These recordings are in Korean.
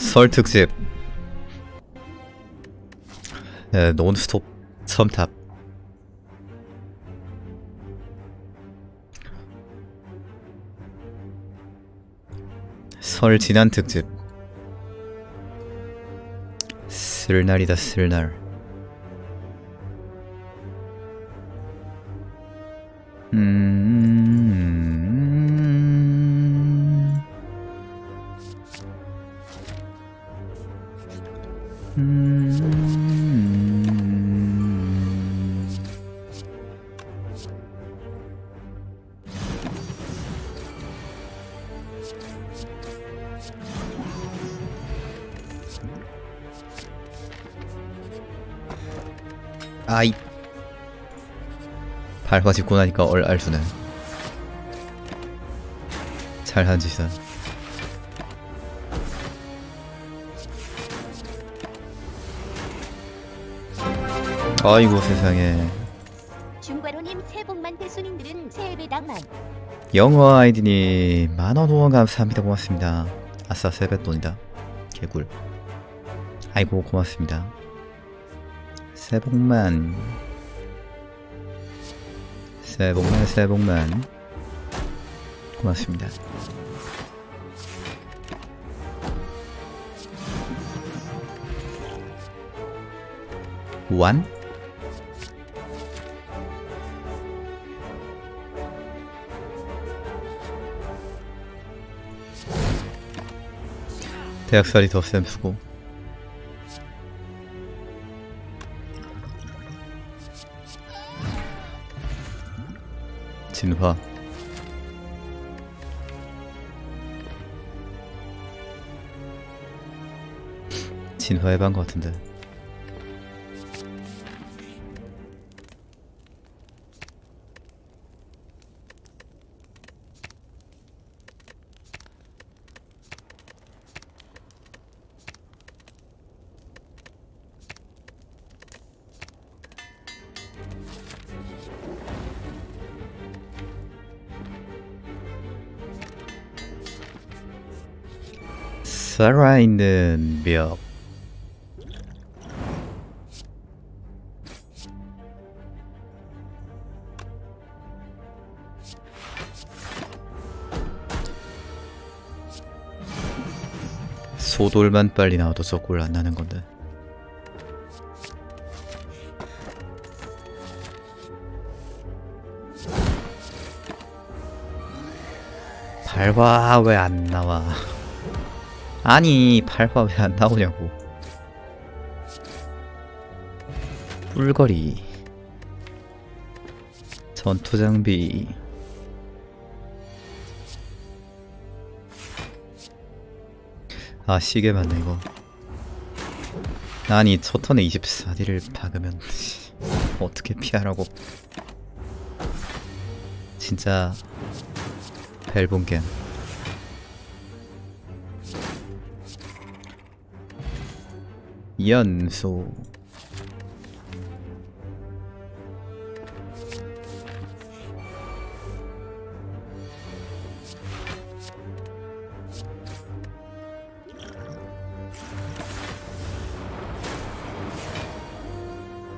설 특집. 네, 논스톱 첨탑. 설 지난 특집. 쓸날이다 쓸날 발화 짚고 나니까 얼 알수네. 잘한 짓은 아이고 세상에. 중과로님 새해 복만 대순인들은 새해 배당만. 영어 아이디님 만원 후원 감사합니다. 고맙습니다. 아싸 세뱃돈이다. 개꿀. 아이고 고맙습니다. 새복만 새복만 새복만 고맙습니다. 완? 대학살이 더쌤 수고 진화. 진화해본 것 같은데 살아있는 벽. 소돌만 빨리 나와도 저꼴 안 나는 건데. 발화 왜 안 나와 아니 발화 왜 안 나오냐고. 뿔거리 전투 장비. 아 시계 맞네 이거. 아니 첫 턴에 24딜을 박으면 어떻게 피하라고. 진짜 벨본겜 연소.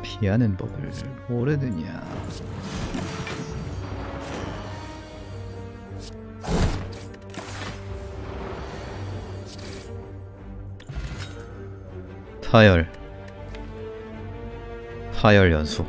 피하는 법을 모르느냐 파열. 파열 연속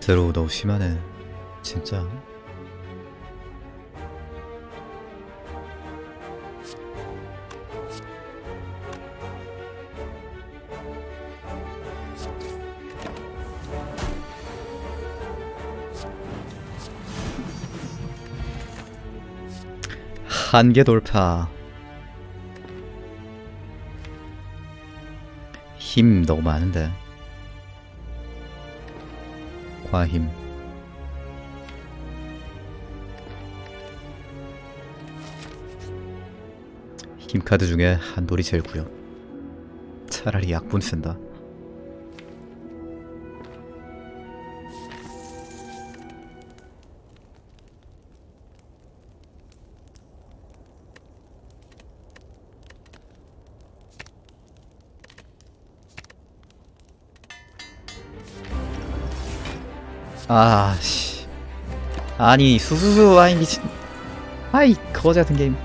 드로우 너무 심하네. 진짜. 한계 돌파. 힘 너무 많은데. 과힘. 힘 카드 중에 한돌이 제일 구려. 차라리 약분 쓴다 아씨. 아니 수수수 아이 미친. 아이 거지 같은 게임.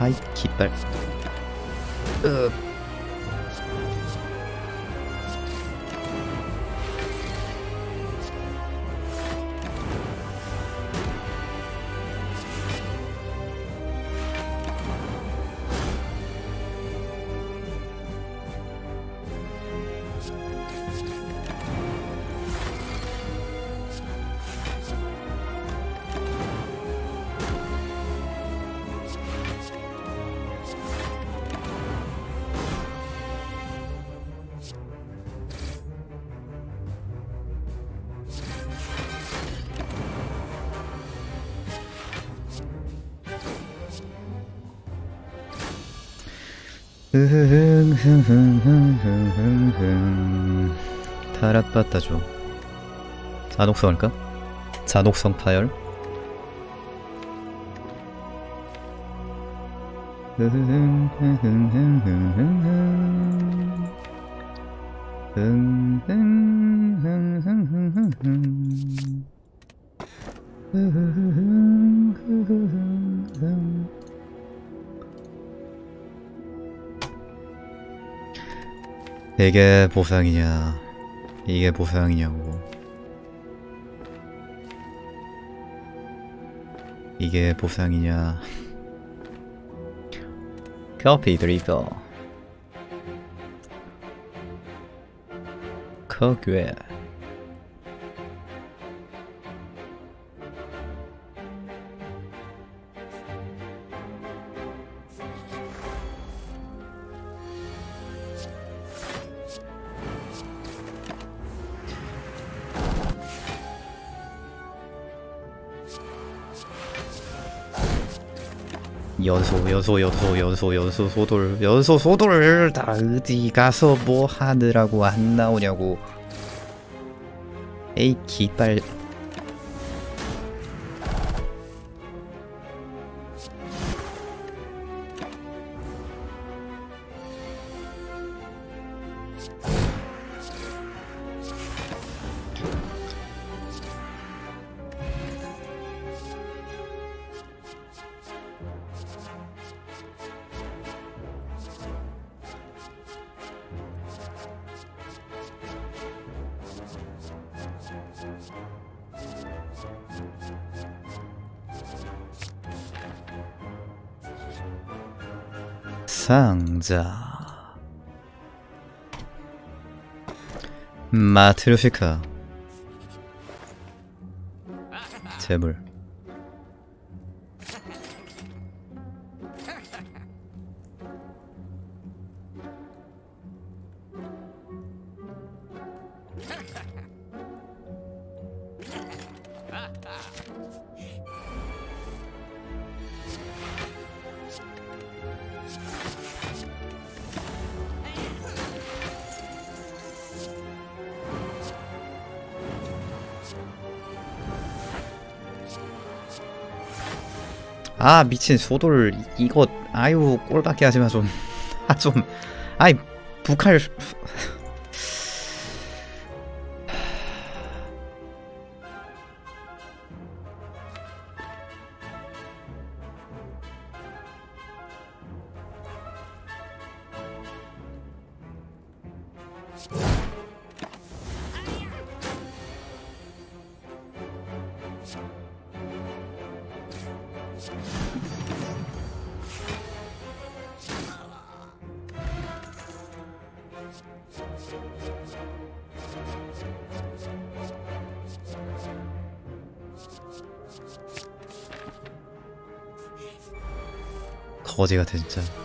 아이 깃발. 으 흐흐흐흐흐흐흐흐 타락받다죠 잔혹성일까? 잔혹성 파열 이게 보상이냐? 이게 보상이냐고. 이게 보상이냐? 커피 드리고 커괴 연소 연소 연소 연소 연소 소돌 연소 소돌. 다 어디 가서 뭐 하느라고 안 나오냐고. 에이 기빨 상자 마트로시카. 재물 아 미친 소돌 이거 아유 꼴밖에 하지마 좀 아 좀. 아이 북할 거지 같아 진짜.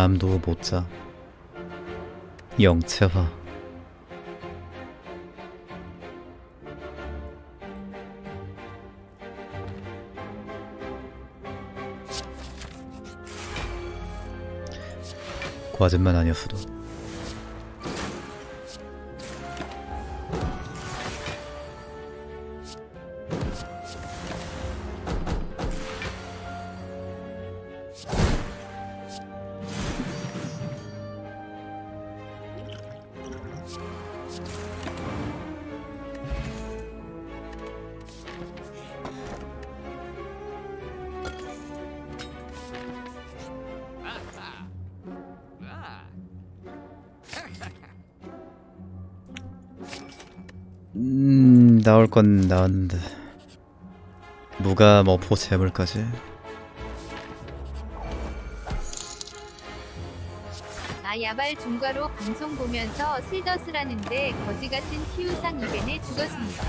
잠도 못 자. 영채화. 과즙만 아니었어도 건 나왔는데 누가 머포 재물까지 아 야발 중과로 방송 보면서 슬더스라는데 거지 같은 키우상 이벤에 죽었습니다.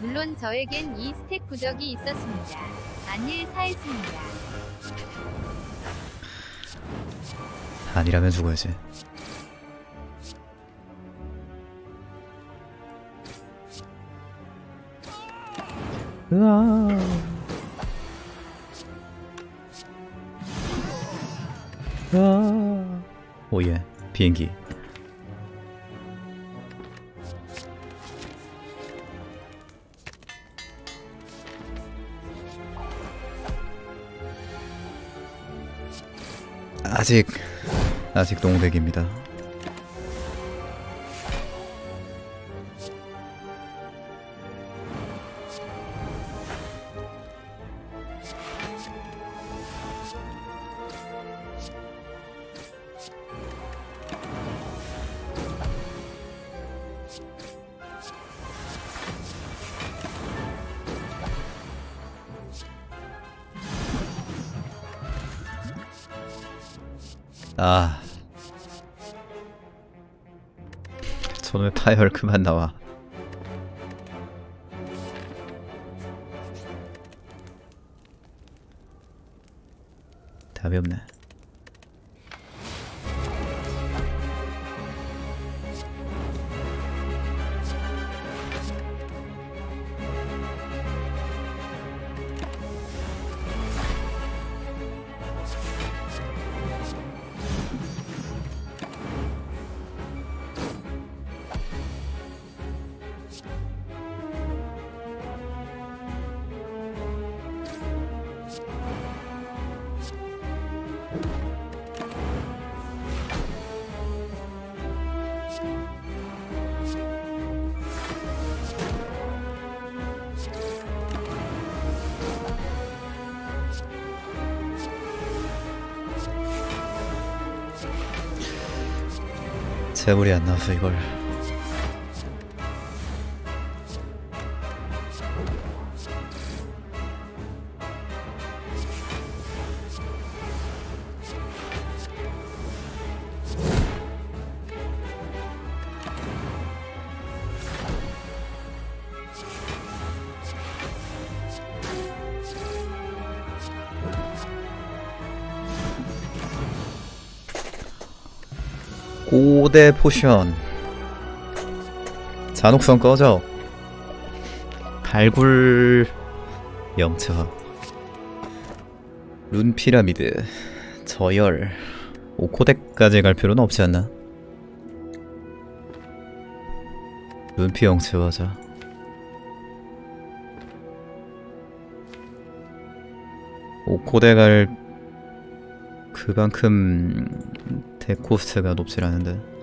물론 저에겐 이 스택 부적이 있었습니다. 안일 사했습니다. 아니라면 죽어야지 으아 으아 오예 비행기 아직 아직 농백입니다. 저놈의 파열 그만 나와. 답이 없네. 재물이 안 나와서 이걸 고대 포션. 잔혹성 꺼져. 발굴 영차. 룬 피라미드. 저열. 오코덱까지 갈 필요는 없지 않나? 룬피 영체화자. 오코덱 갈 그만큼 덱 코스트가 높질 않은데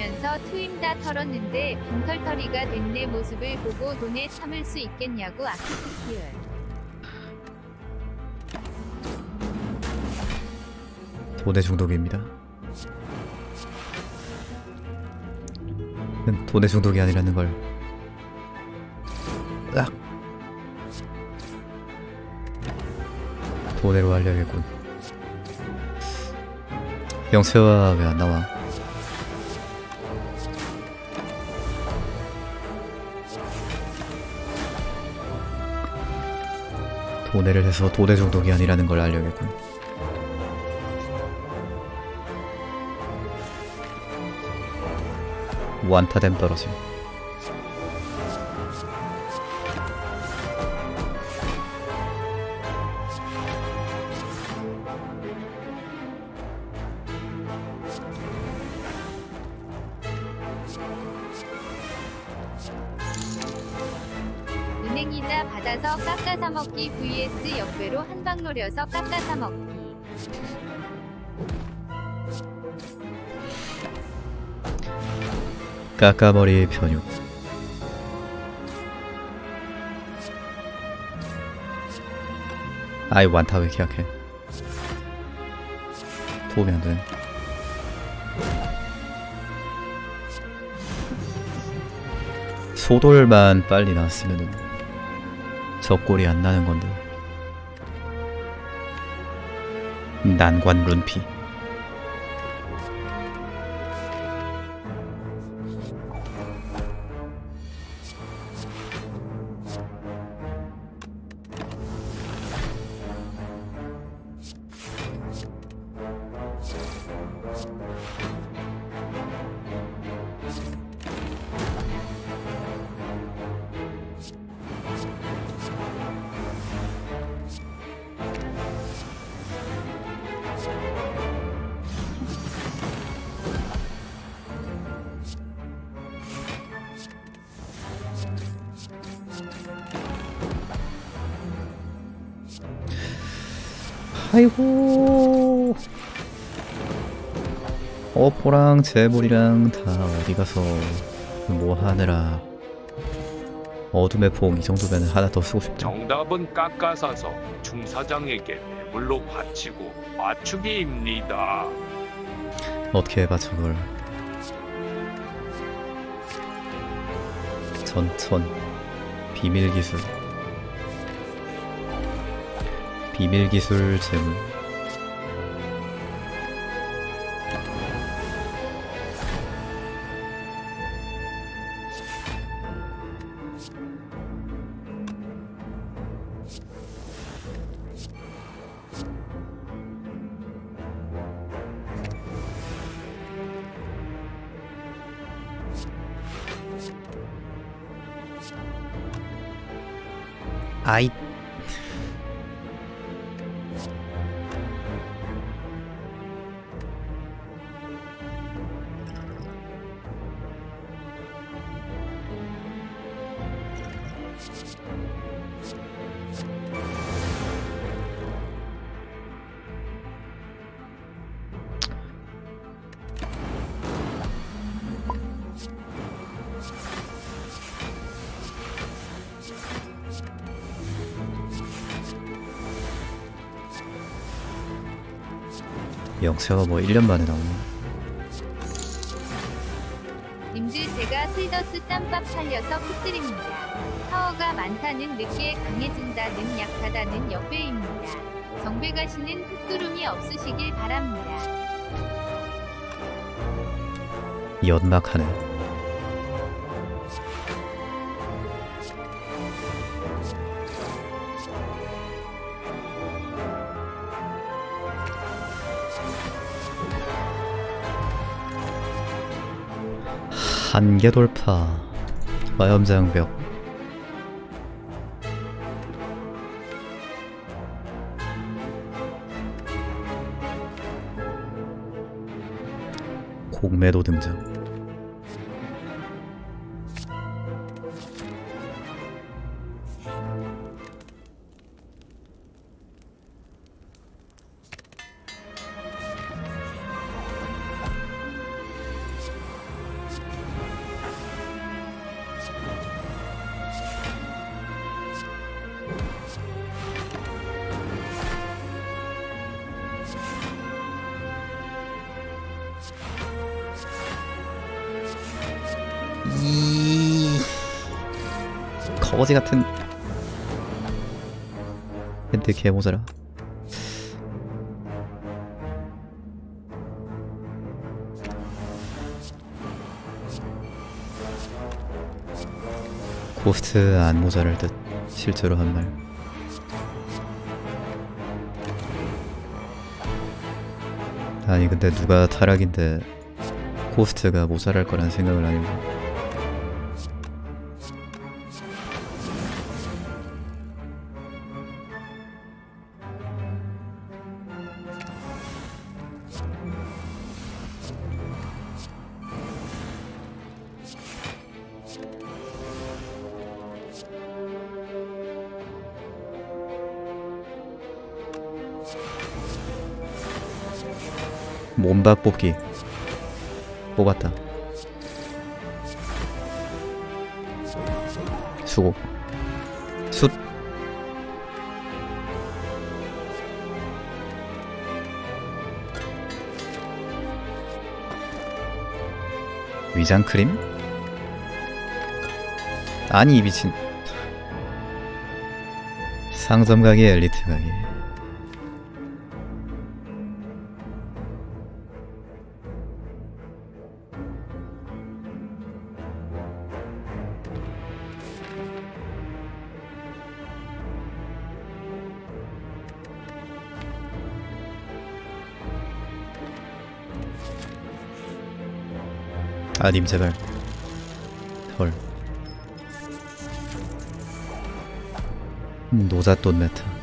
폼새 잡으면서 트임 다 털었는데 빈털터리가 된 내 모습을 보고 돈에 참을 수 있겠냐고 아키스키얼. 돈의 중독입니다. 는 돈의 중독이 아니라는 걸. 으악. 돈으로 알려야겠군. 영채화 왜 안 나와? 돈해를 해서 돈의 중독이 아니라는 걸 알려야겠군. 완타댐 떨어짐. 까까머리 편육. 아이 완타 왜 이렇게 약해? 도움이 안 되네. 소돌만 빨리 나왔으면은 저 꼴이 안 나는 건데. 난관 룬피. 아이고. 어포랑 재물이랑 다 어디 가서 뭐 하느라. 어둠의 포옹 이 정도면 하나 더 쓰고 싶다 정답은 깎아사서 중사장에게 매물로 바치고 맞추기입니다. 어떻게 해봐 저걸. 전천 비밀 기술 비밀 기술 재물 영세가 뭐 1년 만에 나오네 님들 제가 슬더스 짬밥 살려서 푸드립니다. 파워가 많다는 느끼에 강해진다는 약하다는 역배입니다. 정배 가시는 흑두름이 없으시길 바랍니다. 연막하네 단계 돌파. 마염장벽. 공매도 등장. 거지 같은 hand 개 모자라. 코스트 안 모자랄 듯 실제로 한 말. 아니 근데 누가 타락인데 코스트가 모자랄 거란 생각을 안 해보. 몸박 뽑기. 뽑았다. 수고. 숫. 위장 크림? 아니 이 미친. 상점 가게 엘리트 가게 아 님 제발. 헐. 음, 노자 돈 메타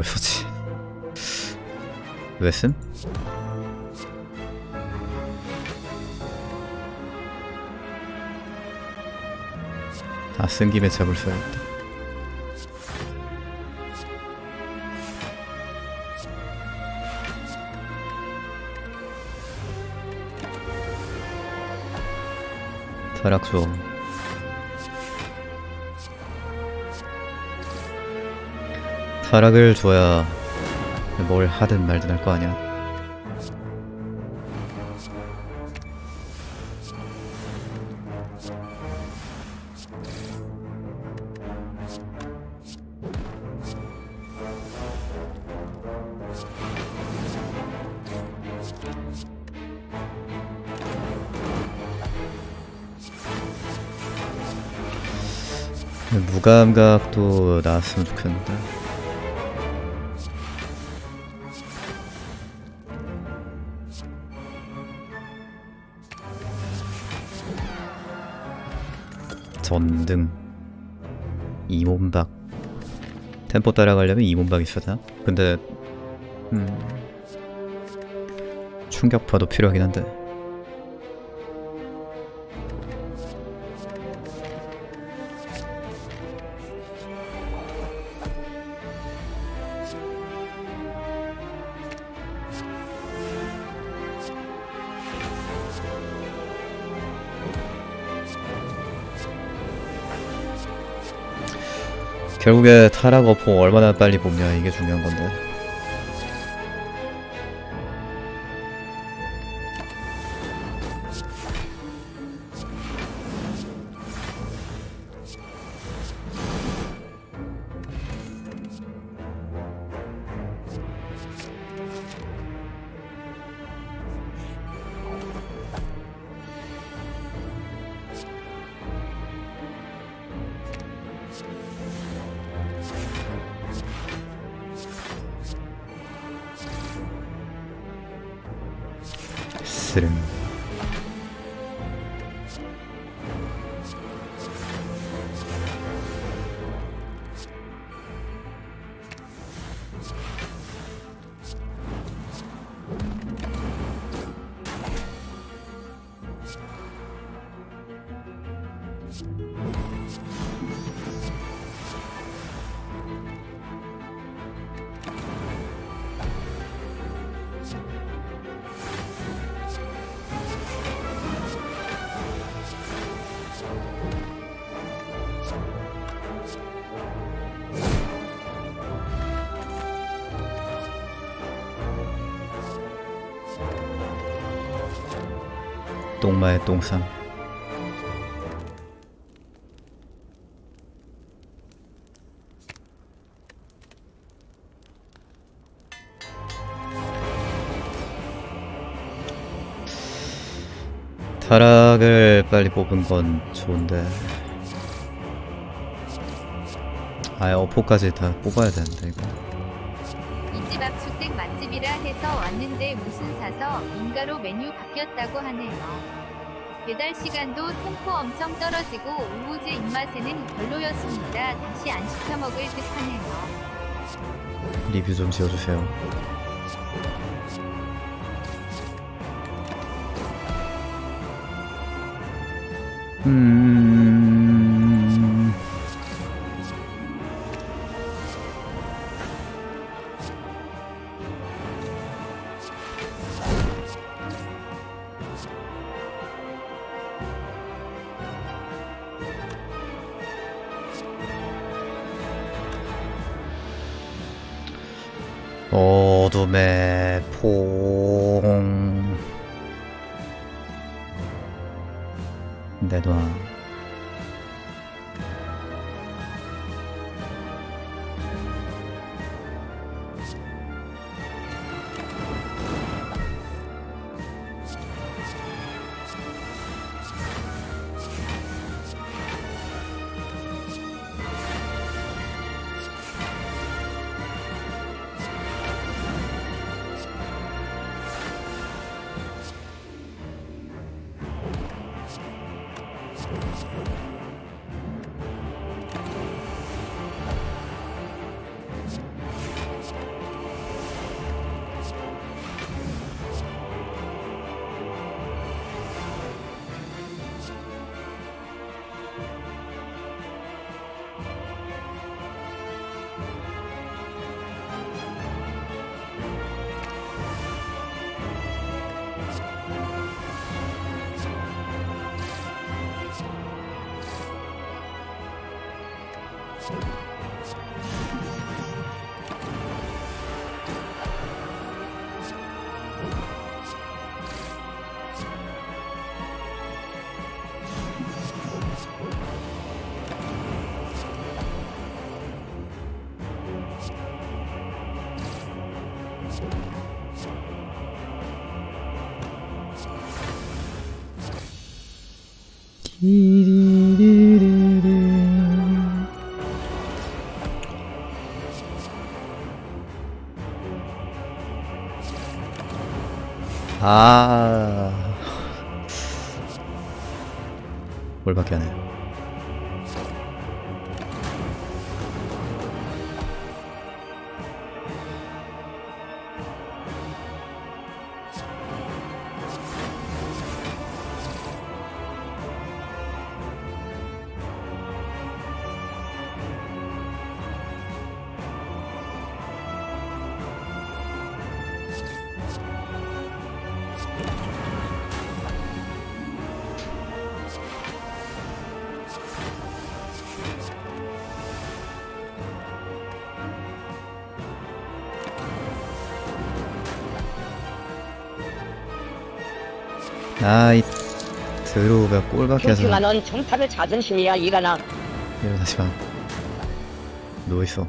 왜 썼지? 왜 쓴? 아, 쓴 김에 잡을 써야겠다. 타락 좀. 타락을 줘야 뭘 하든 말든 할 거 아니야. 무감각도 나왔으면 좋겠는데. 전등. 이몸박. 템포 따라가려면 이몸박 있어야 근데 음 충격파도 필요하긴 한데 결국에 타락 어포 얼마나 빨리 뽑냐 이게 중요한 건데 똥마의 똥상 타락을 빨리 뽑은 건 좋은데 아예 어포까지 다 뽑아야 되는데 이거 이집 압축댁 맛집이라 해서 왔는데 무슨 사서 인가로 메뉴 바뀌었다고 하네요. 배달 시간도 템포 엄청 떨어지고 우부제 입맛에는 별로였습니다. 다시 안 시켜 먹을 듯하네요. 리뷰 좀 지어주세요 음... 밖에 안 해. 아이 드로우가 꼴밖에서 흉흉한 정타를 찾은 신이야 일어나. 일어나지 마. 누워있어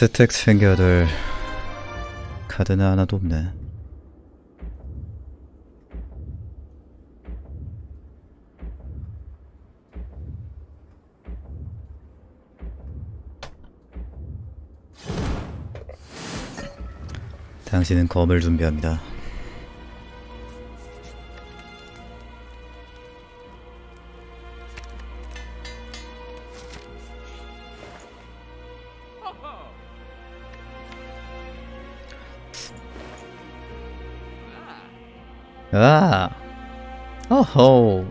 스택 챙겨야 될 카드는 하나도 없네. 당신은 검을 준비합니다 아, 어호.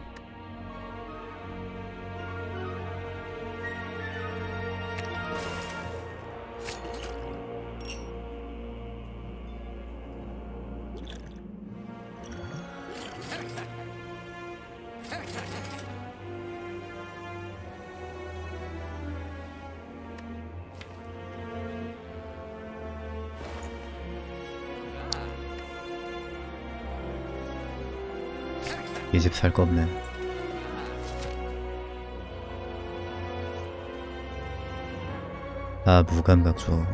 살 거 없네. 아, 무감각주.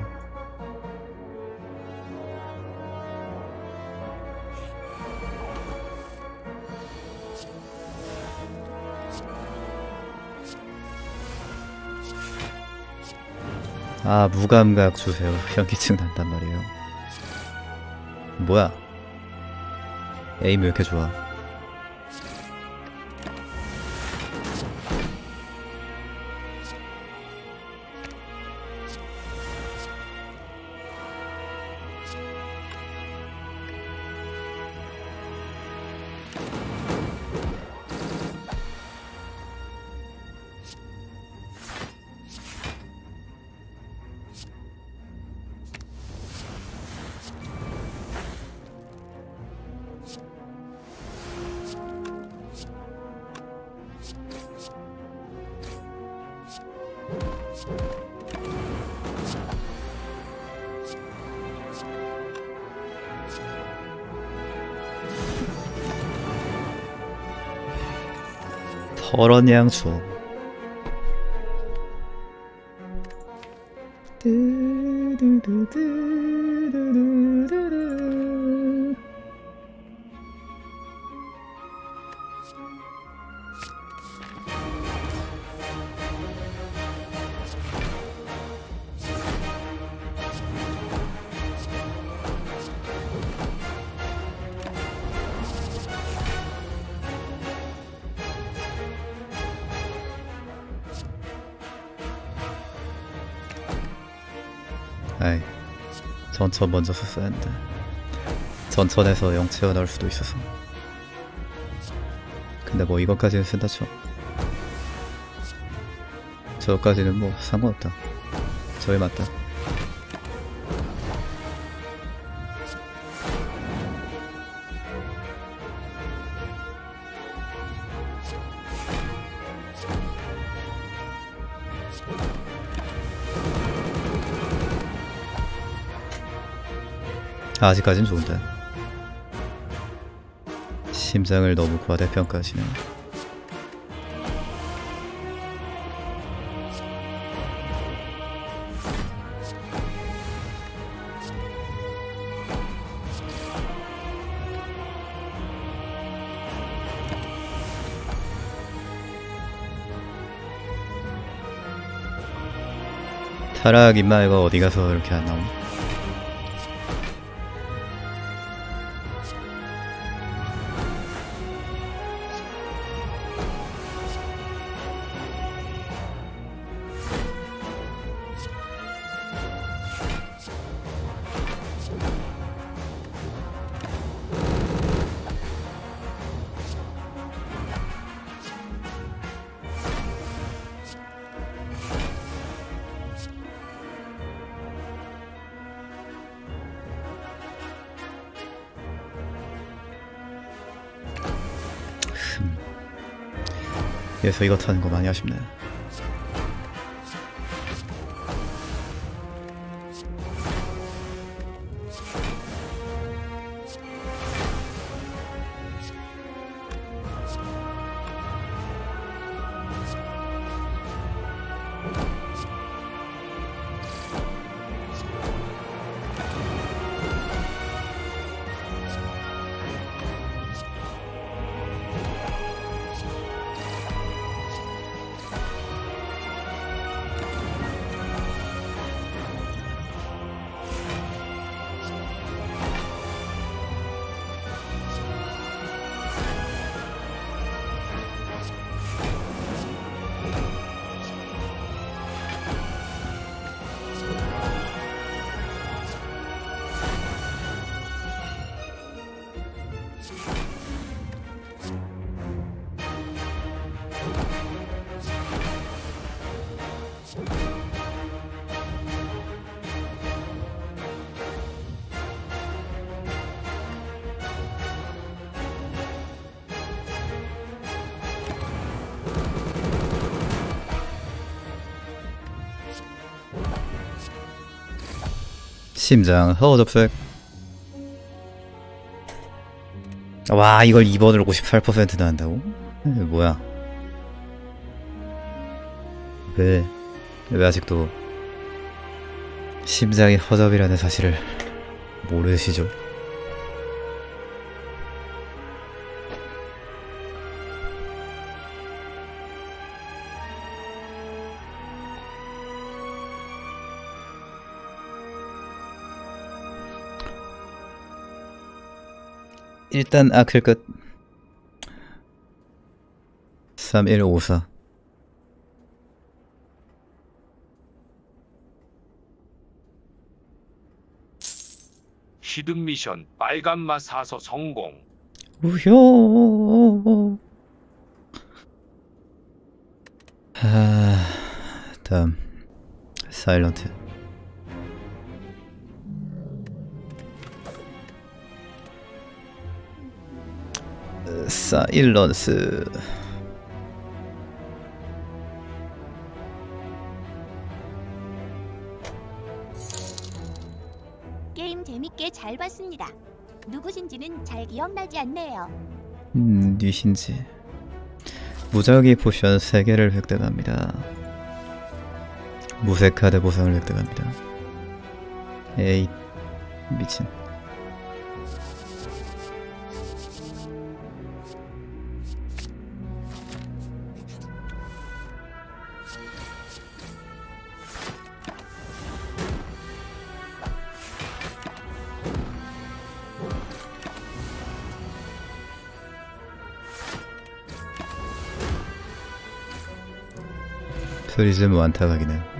아, 무감각 주세요. 현기증 난단 말이에요. 뭐야? 에임 왜 이렇게 좋아? 양초. 전천 먼저 썼어야 했는데. 전천에서 영체가 나올 수도 있어서. 근데 뭐 이것까지는 쓴다 쳐. 저까지는 뭐 상관없다. 저에 맞다. 아직까진 좋은데 심장을 너무 과대평가하시네 타락 입마이가 어디 가서 이렇게 안 나옴? 그래서 이거 타는 거 많이 아쉽네. 심장 허접색. 와 이걸 2번으로 58% 나온다고? 에, 뭐야? 왜? 왜 아직도 심장이 허접이라는 사실을 모르시죠? 일단 아클 끝. 3154 히든 미션 빨간맛 사서 성공. 우효! 아 다음. 사일런트 어, Silence. 게임 재밌게 잘 봤습니다. 누구신지는 잘 기억나지 않네요. 음, 뉘신지. 무작위 potion 3개를 획득합니다. 무색카드 보상을 획득합니다. 에이 미친 프리즘 완타각이네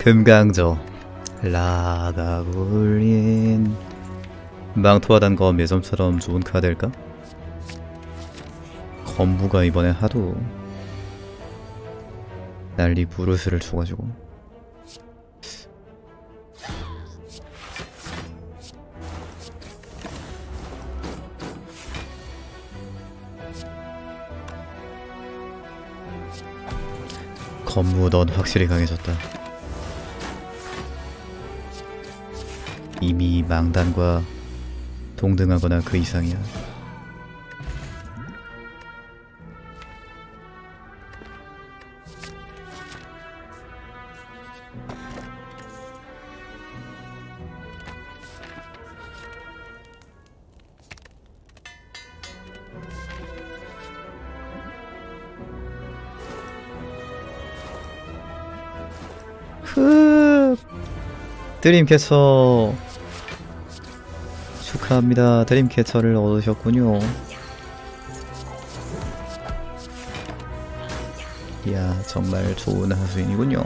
금강저 라다불린. 망토하단 거 매점처럼 좋은 카드일까? 건부가 이번에 하도 난리 부르스를 줘가지고. 건부 넌 확실히 강해졌다 이미 망단과 동등하거나 그 이상이야. 흑 드림캐쳐 축하합니다. 드림캐쳐를 얻으셨군요. 이야 정말 좋은 하수인이군요.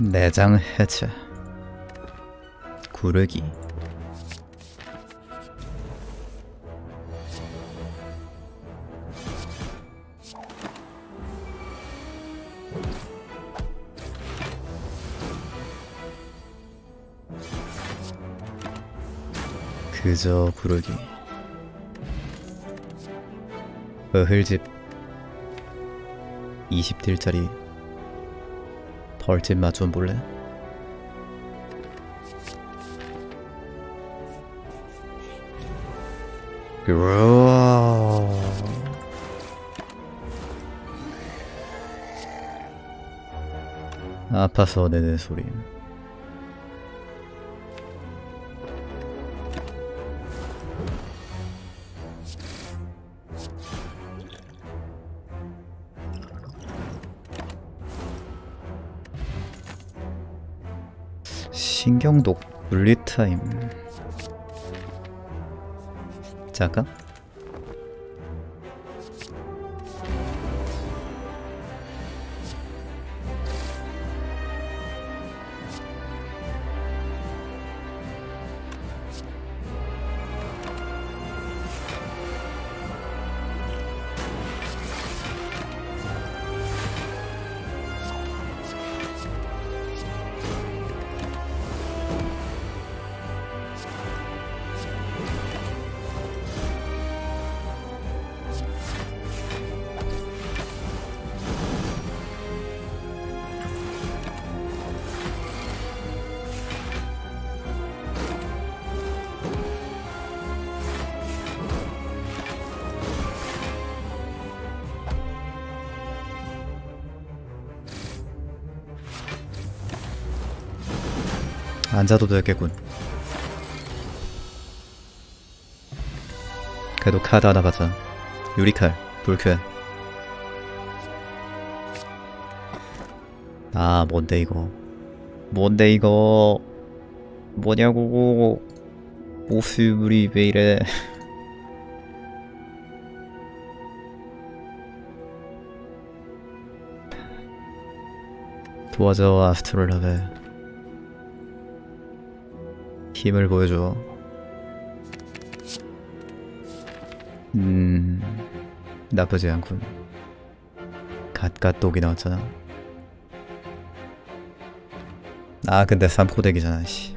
내장 해체. 구르기 그저 구르기 어흘집 20딜짜리 벌집 맛좀 볼래? 으아. 아파서 내는 소리 신경독 물리타임. 잠깐 앉아도 되겠군. 그래도 카드 하나 가자. 유리칼 불쾌. 아 뭔데 이거? 뭔데 이거? 뭐냐고. 모습이 왜 이래? 도와줘 아스트롤라베 힘을 보여줘. 음 나쁘지 않군. 갓갓독이 나왔잖아. 아 근데 3코덱이잖아 씨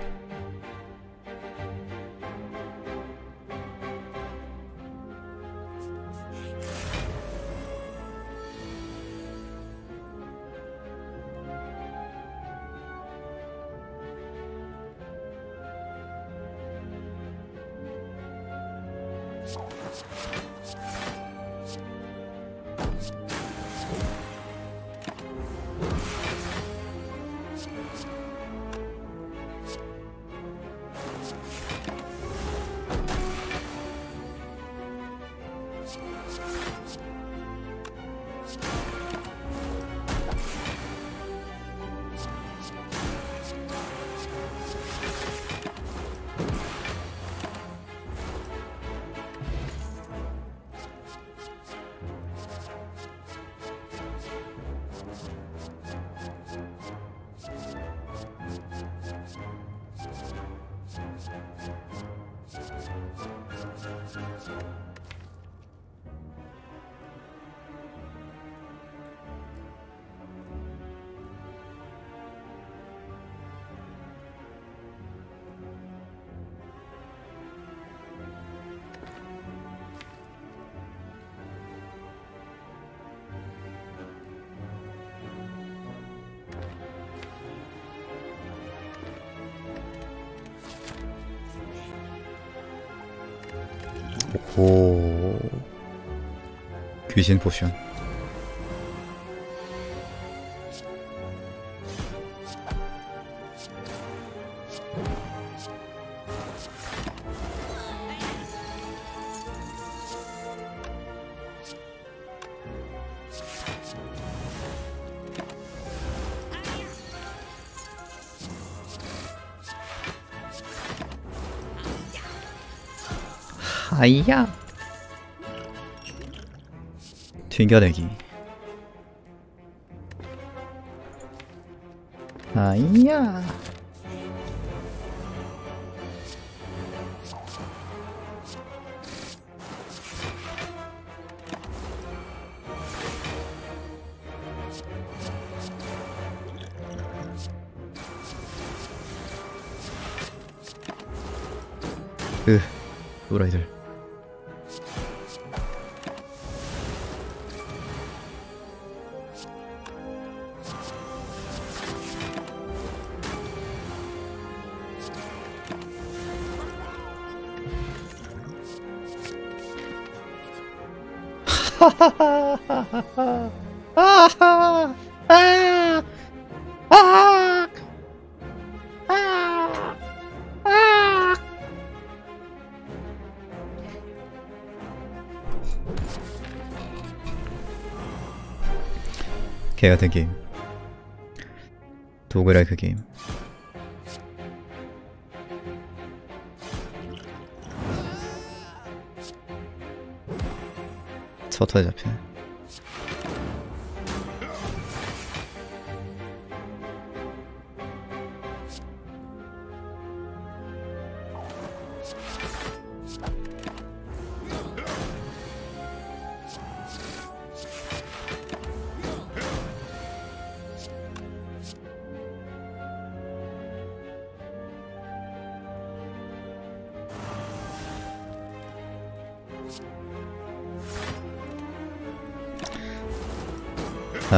귀신 포션 하이야 튕겨내기. 하이야. 으 또라이들 개 같은 게임. 도그라이크 게임. 첫 턴에 잡히네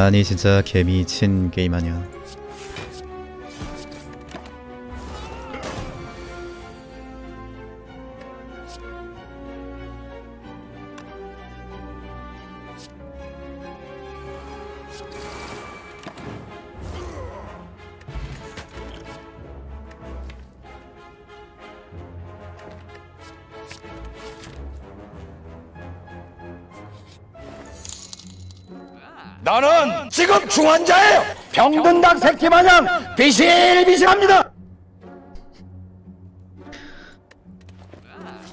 아니 진짜 개미 친 게임 아니야 마냥 비실비실합니다.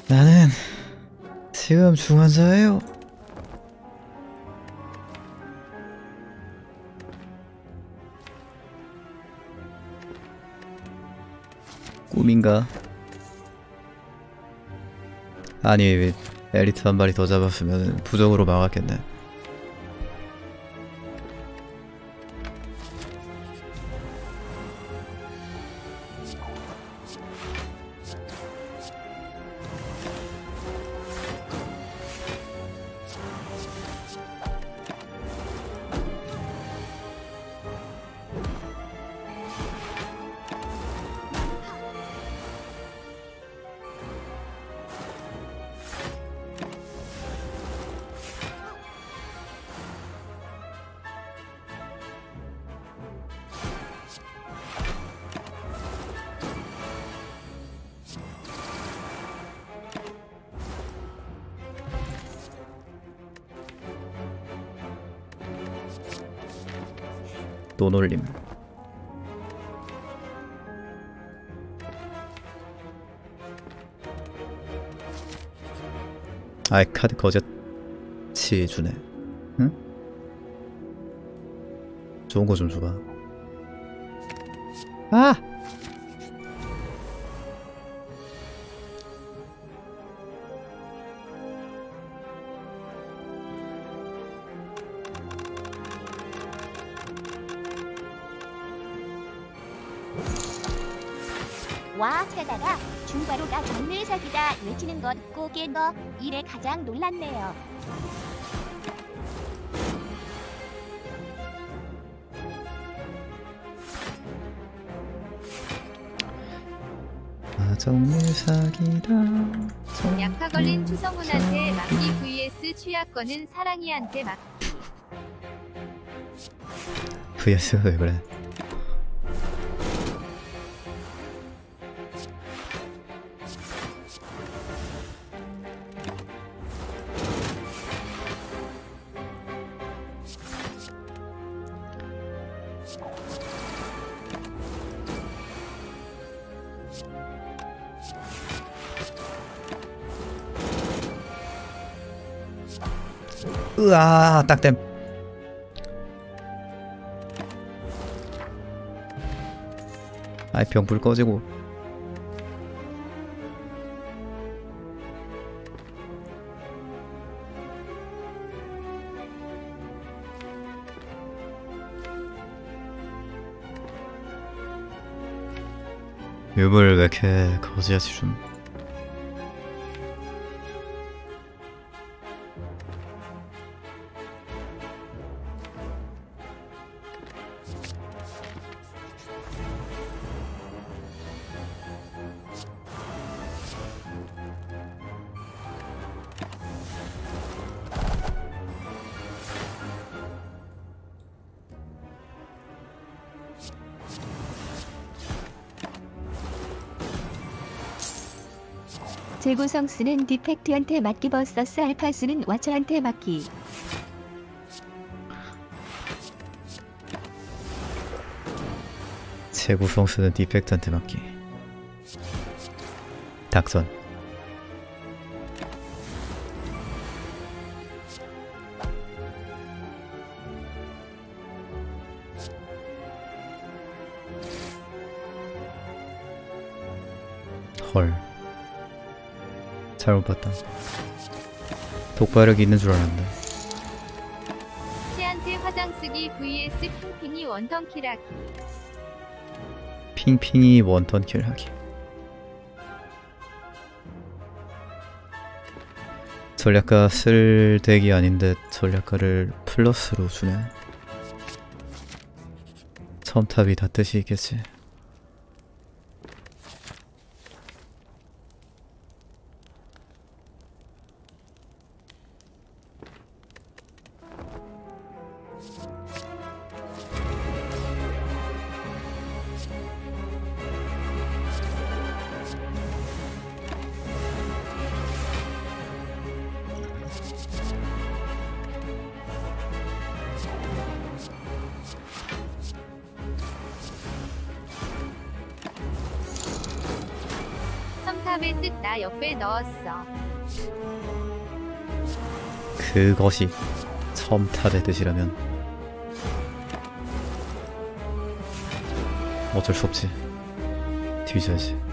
나는 지금 중환자예요 꿈인가? 아니 엘리트 한 마리 더 잡았으면 부적으로 막았겠네 카드 거짓이 주네 응? 좋은 거 좀 줘봐 아! 것 꼬개 너 일에 가장 놀랐네요. 아 정밀 사기다 약화 걸린 추성훈한테 막기 vs 취약권은 사랑이한테 막기. VS가 왜 그래? 으아 딱댐 아이 병불 꺼지고. 유물 왜 이렇게 거지같이 좀 재구성스는 디펙트한테 맡기 버 서스 알파스는 와처한테 맡기. 재구성 쓰는 디펙트한테 맡기 닥선 잘못 봤다. 독발력이 있는 줄 알았는데 치한테 화장 쓰기 vs 핑핑이 원턴 킬하기. 핑핑이 원턴 킬하기. 전략가 쓸 덱이 아닌데 전략가를 플러스로 주네. 처음 탑이 다 뜻이 있겠지 그것이 처음 탑의 뜻이라면 어쩔 수 없지. 뒤져야지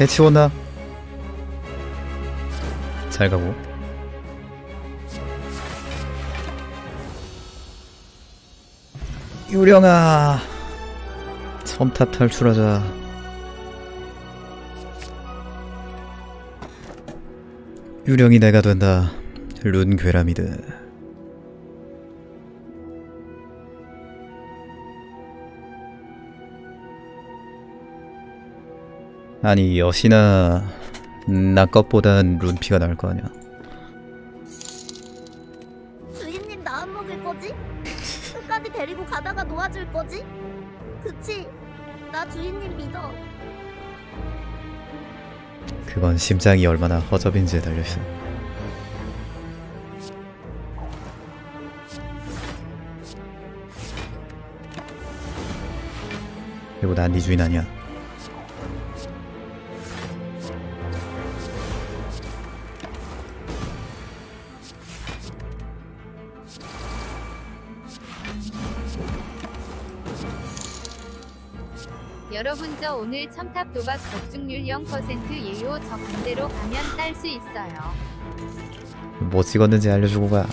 해치 온다 잘 가고. 유령아 첨탑 탈출하자. 유령이 내가 된다. 룬 괴라미드 아니 여시나 나 것보단 룬피가 나을 거 아니야 주인님 나 안 먹일 거지? 끝까지 데리고 가다가 놓아줄 거지? 그치? 나 주인님 믿어. 그건 심장이 얼마나 허접인지에 달려있어 그리고 난 네 주인 아니야 첨탑 도박 적중률 0%예요. 저 반대로 가면 딸 수 있어요. 뭐 찍었는지 알려주고 가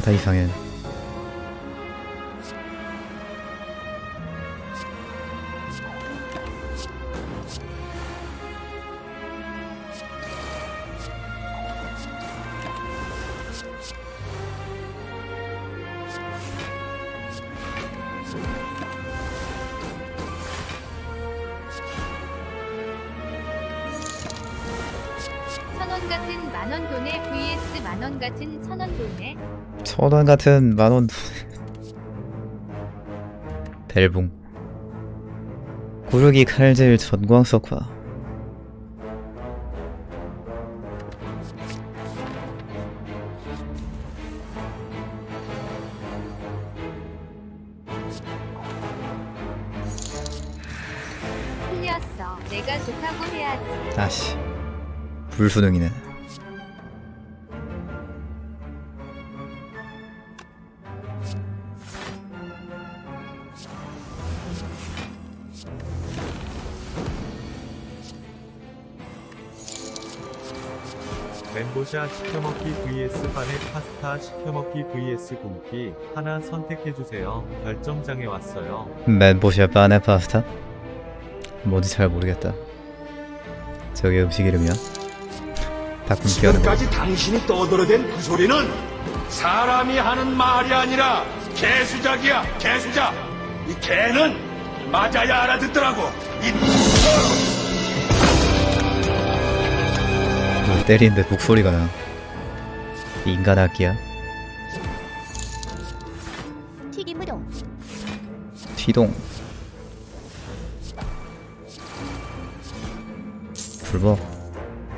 VS가 같은 만원 벨붕 구르기 칼질 전광 석화 틀렸어. 내가 좋다고 해야지. 아씨 불수능이네 멘보샤 시켜먹기 vs 바넷 파스타 시켜먹기 vs 굶기 하나 선택해주세요. 결정장에 왔어요. 멘보샤 바네 파스타? 뭔지 잘 모르겠다 저게 음식 이름이야? 닭 굶기 하는 거 지금까지 당신이 떠들어댄 그 소리는 사람이 하는 말이 아니라 개수작이야 개수작 이 개는 맞아야 알아듣더라고 이 때리는데 목소리가 나. 인간 악기야? 튀김으로 튀동. 불법.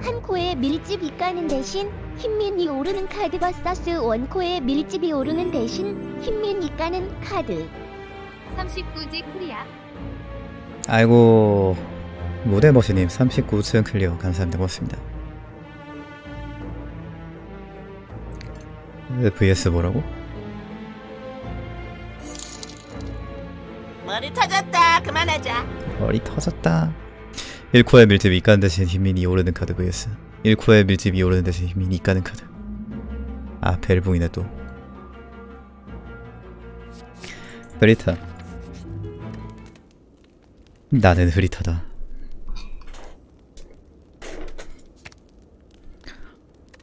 한 코에 밀집이 까는 대신 흰민이 오르는 카드 vs 원 코에 밀집이 오르는 대신 흰민이 까는 카드. 39지 코리아. 아이고 모델머신님 39층 clear. 감사합니다. 고맙습니다 vs 뭐라고? 머리 터졌다. 그만하자. 머리 터졌다 1코에 밀집 이 까는 대신 힘민이 오르는 카드 vs 1코에 밀집이 오르는 대신 힘민이 까는 카드 아 벨붕이네 또 브리타 나는 흐릿하다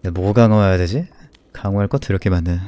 근데 뭐 강화해야 되지? 강화할 거 더럽게 많네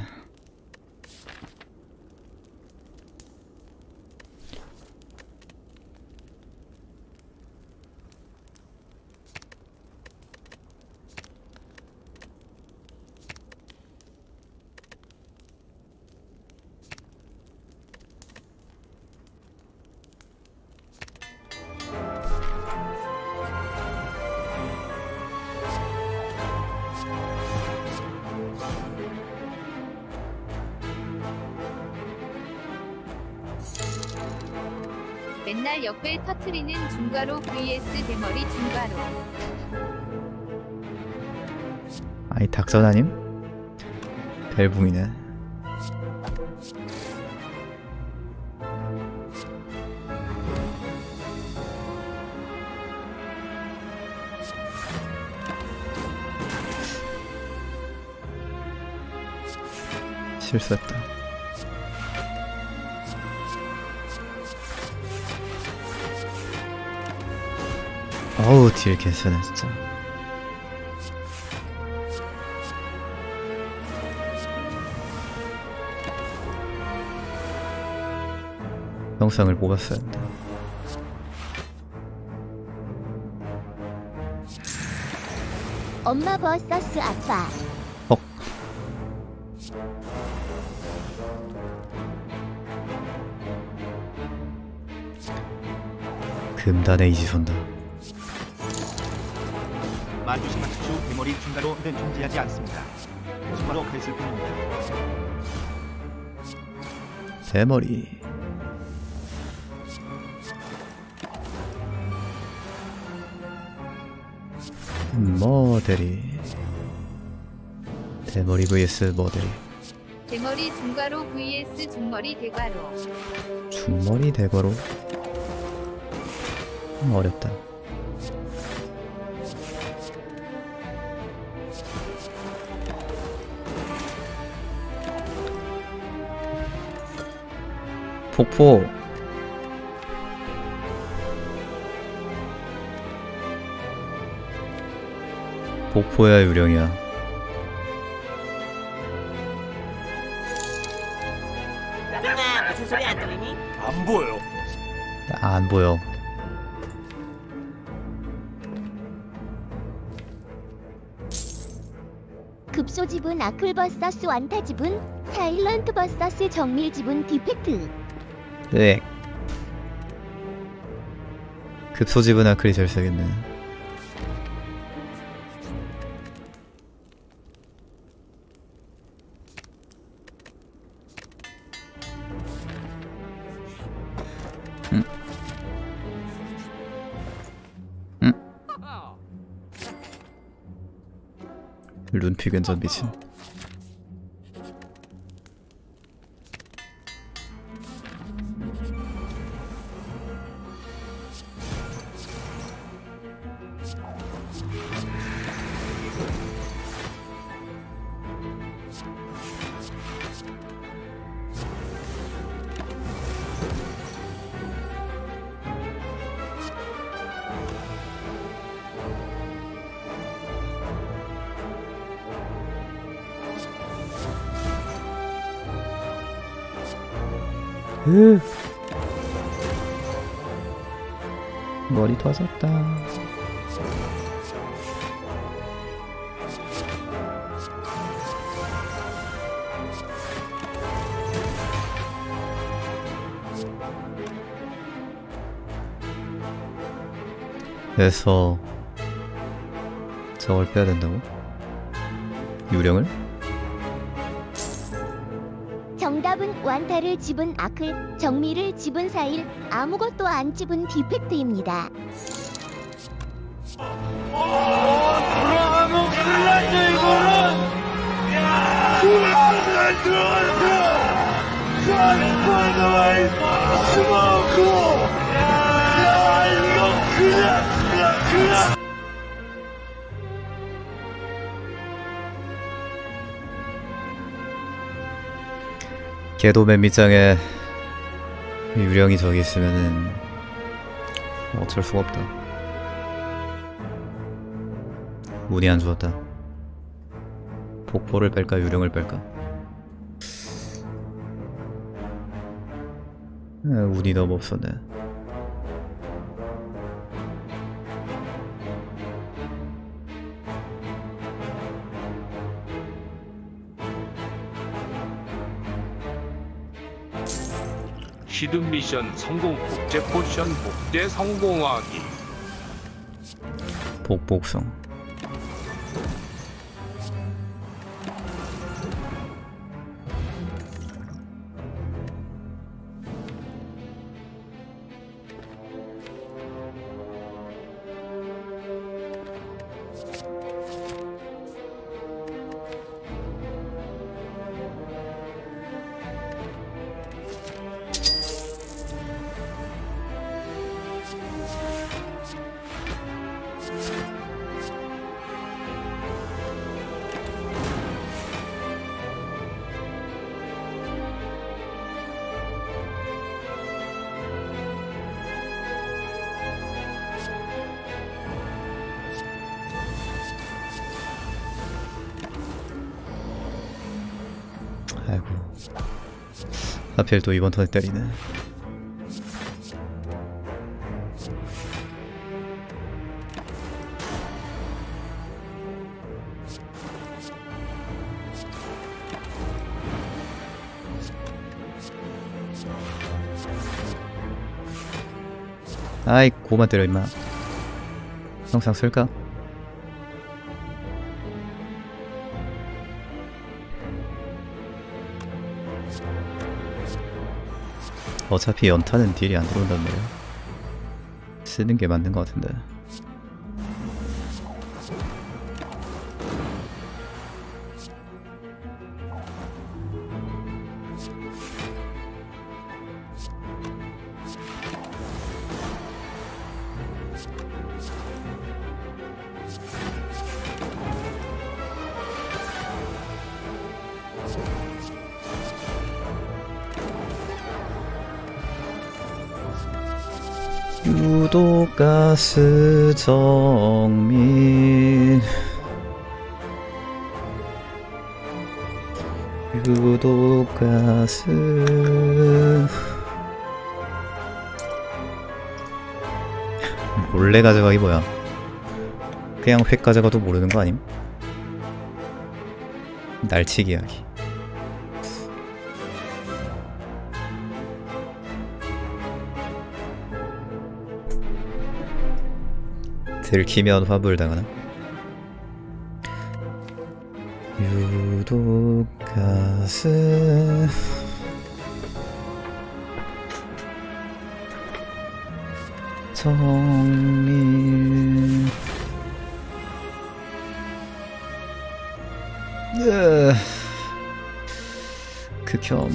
닥선아님? 벨붕이네. 실수했다. 어우 딜 개쓰네 진짜 영상을 뽑았어야 했다 엄마 vs 아빠. 헉 금단의 이지선다 만주시마 특수 대머리 중괄호는 존재하지 않습니다. 추가로 그랬을 뿐입니다. 대머리 머데리. 대머리 vs 머데리. 대머리 중괄호 vs 중머리 대괄호. 중머리 대거로 음, 어렵다. 폭포 폭포야 유령이야 누나 무슨 소리 안 들리니? 안 보여. 아, 안 보여 급소지분 아클 vs 완타지분, 사일런트 vs 정밀지분 디펙트. 네 급소집은 아크리 잘 쓰겠네 룬피 근전 터졌다. 그래서 저걸 빼야 된다고? 유령을? 정답은 완타를 집은 아클, 정밀을 집은 사일, 아무것도 안 집은 디펙트입니다. 걔도 맨 밑장에 유령이 저기 있으면은 어쩔 수가 없다. 운이 안 좋았다. 폭포를 뺄까 유령을 뺄까? 아, 운이 너무 없었네. 히든 미션 성공 복제 포션 복제 성공하기. 복복성. 하필 또 이번 턴에 때리네 아이 고만 때려 임마 영상 쓸까? 어차피 연타는 딜이 안 말이야 쓰는 게 맞는 것 같은데 가스 정민 유독 가스. 몰래 가져가기 뭐야? 그냥 획 가져가도 모르는 거 아님? 날치기 하기 들키면 화불당하나? 유독가스 정밀 으... 극혐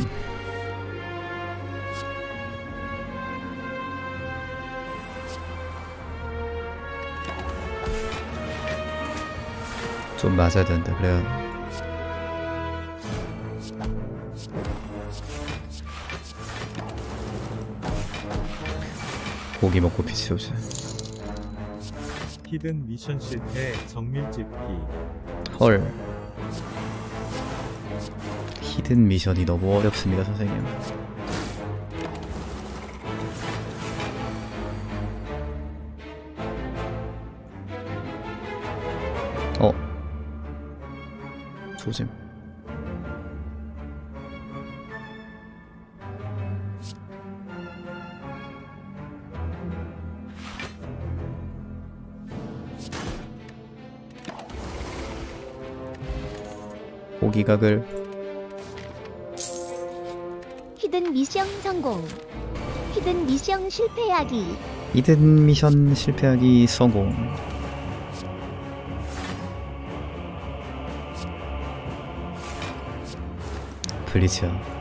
좀 맞아야 된다 그래야 고기 먹고 피 채우지. hidden 미션 실패 정밀 집기. 헐. hidden 미션이 너무 어렵습니다 선생님 기각을 히든 미션 성공. 히든 미션 실패하기. 이든 미션 실패하기 성공 블리츠야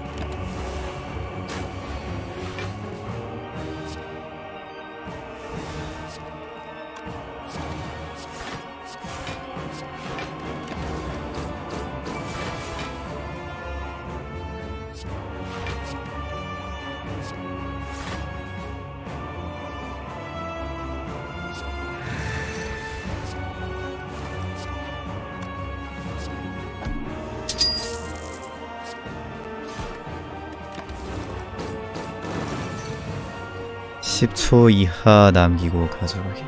십초 이하 남기고 가져가기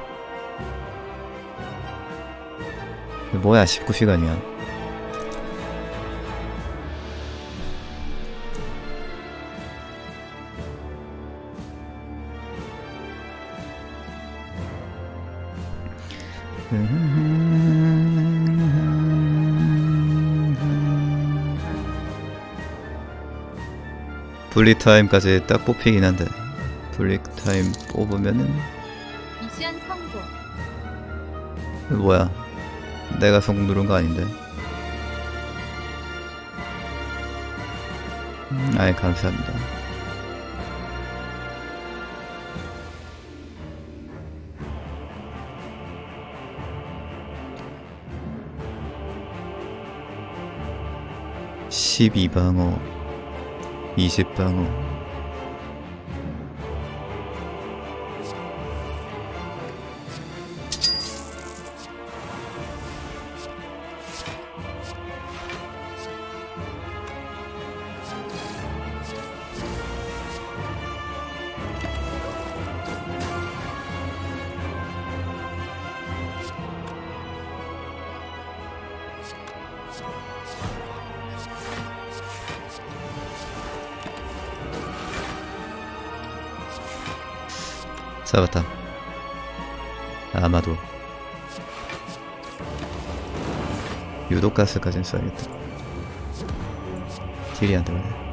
뭐야 19시간이야. 분리 타임까지 딱 뽑히긴 한데 분리 타임 뽑으면은 미션 성공. 뭐야? 내가 성공 누른 거 아닌데. 음, 아이 감사합니다. (12방어) (20방어) 잡았다. 아마도 유독 가스까진 써야겠다. 딜이 안 들어가네.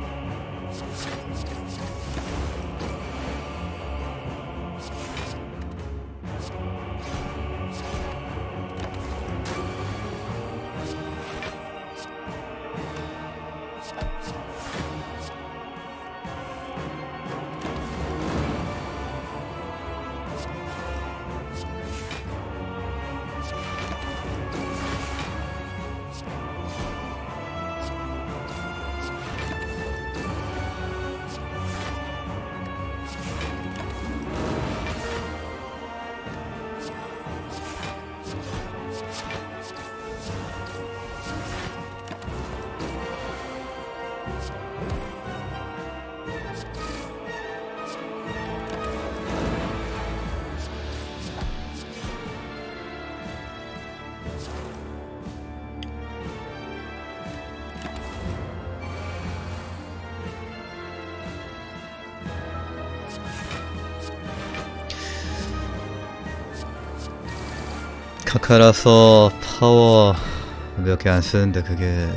카카라서 파워 몇 개 안 쓰는데 그게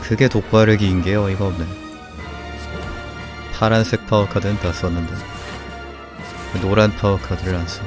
그게 독바르기인 게 어이가 없네. 파란색 파워 카드는 다 썼는데 노란 파워 카드를 안 써.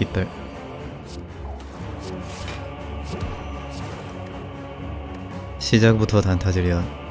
나이트 깃발 시작부터 단타질이야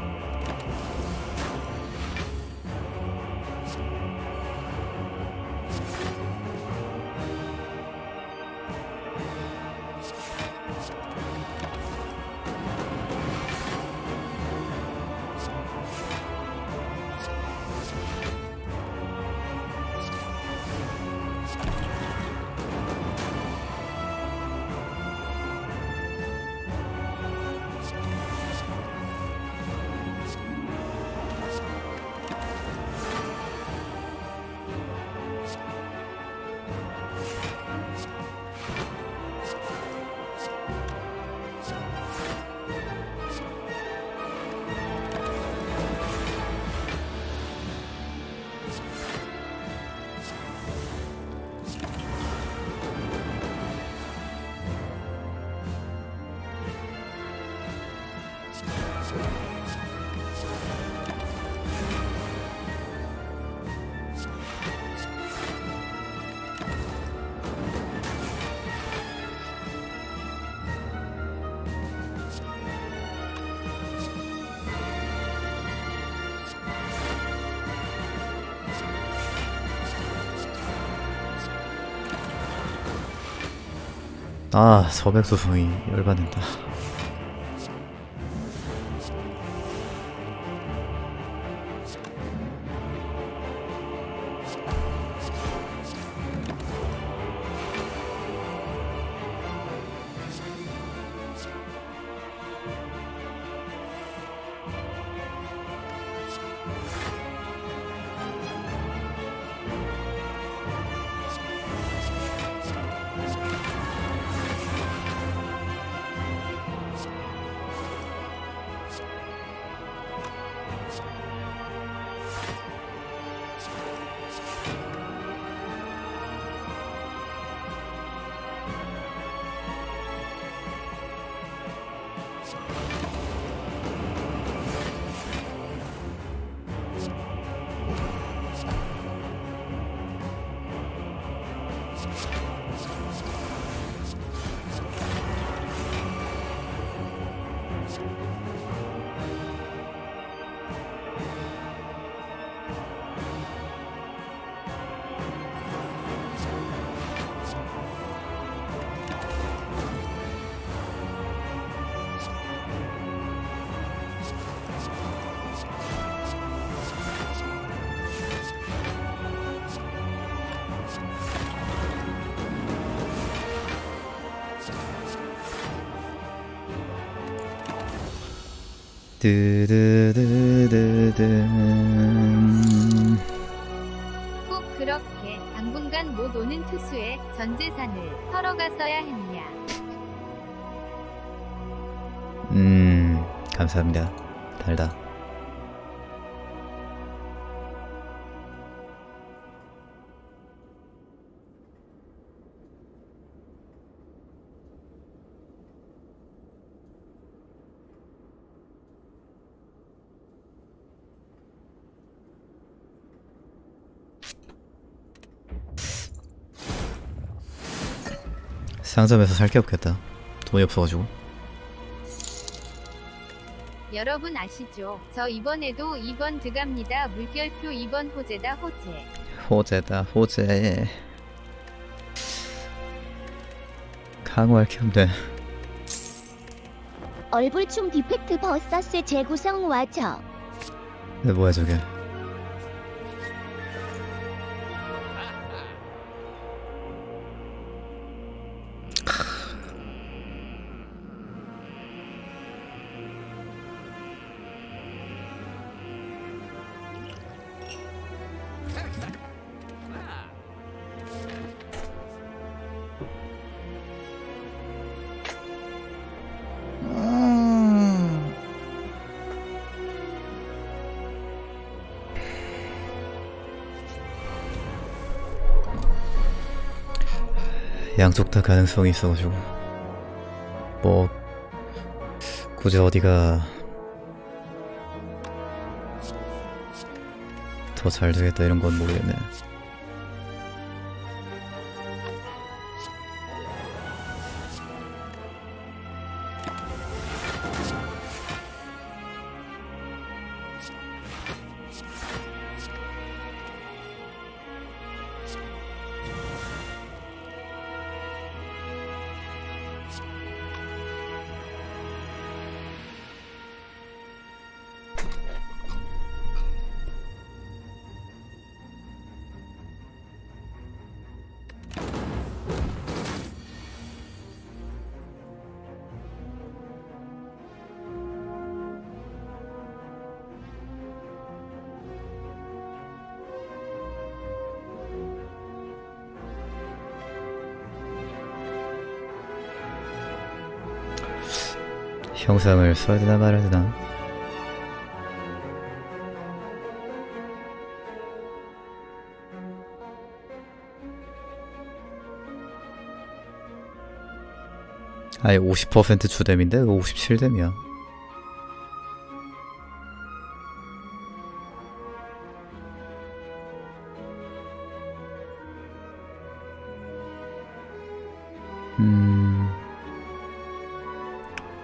서백소송이 열받는다 you 꼭 그렇게 당분간 못 오는 투수의 전 재산을 털어갔어야 했냐. 음 감사합니다 달다 상점에서 살 게 없겠다 돈이 없어가지고 여러분 아시죠? 저 이번에도 2번 드갑니다. 물결표 2번 호재다 호재. 호재다 호재 강화할 게 없네 얼굴춤 디펙트 versus 재구성 와처. 네, 뭐야 저게 양쪽 다 가능성이 있어가지고. 뭐 굳이 어디가 더 잘 되겠다 이런 건 모르겠네 형상을 써야 되나 말아야 되나? 아예 50% 주댐인데 57댐이야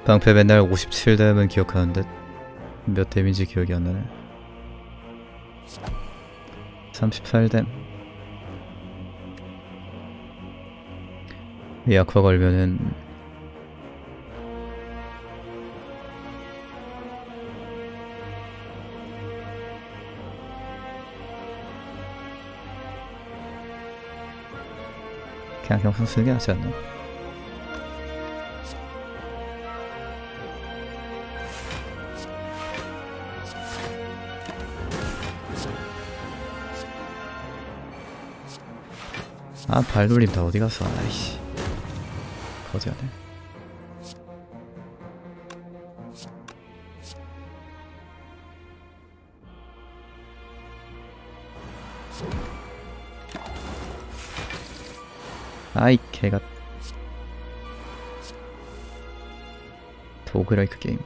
방패 맨날 57댐은 기억하는데 몇 댐인지 기억이 안 나네. 38댐 약화 걸면은 그냥 형성 쓰는 게 낫지 않나? 아 발돌림 다 어디 갔어? 아이씨. 거지하네. 아이 개가. 도그라이크 게임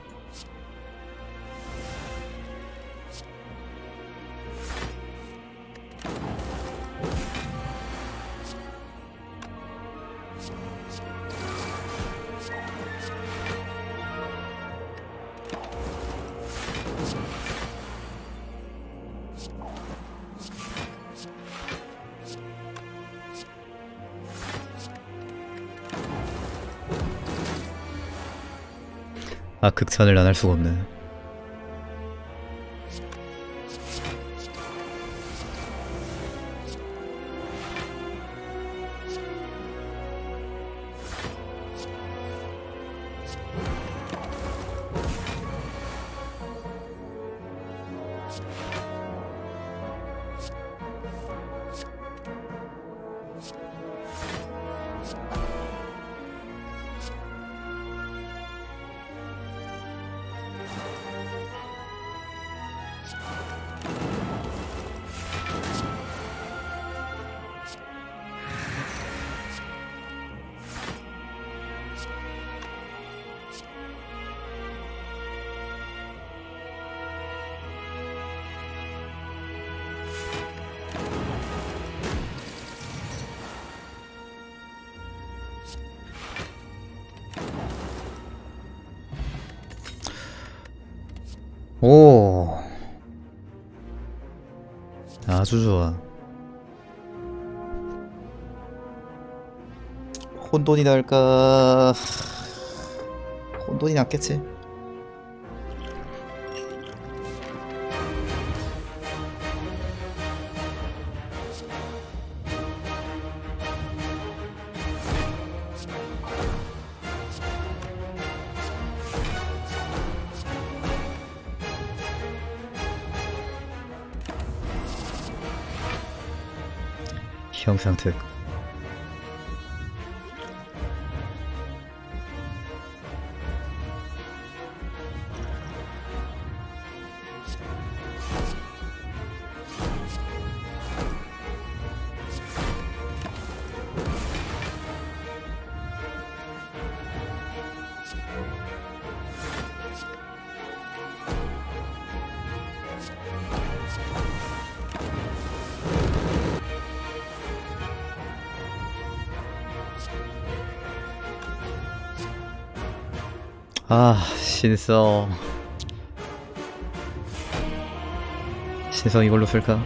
극찬을 안 할 수가 없네 혼돈이 날까? 혼돈이 낫겠지. 형상특 신성 신성 이걸로 쓸까?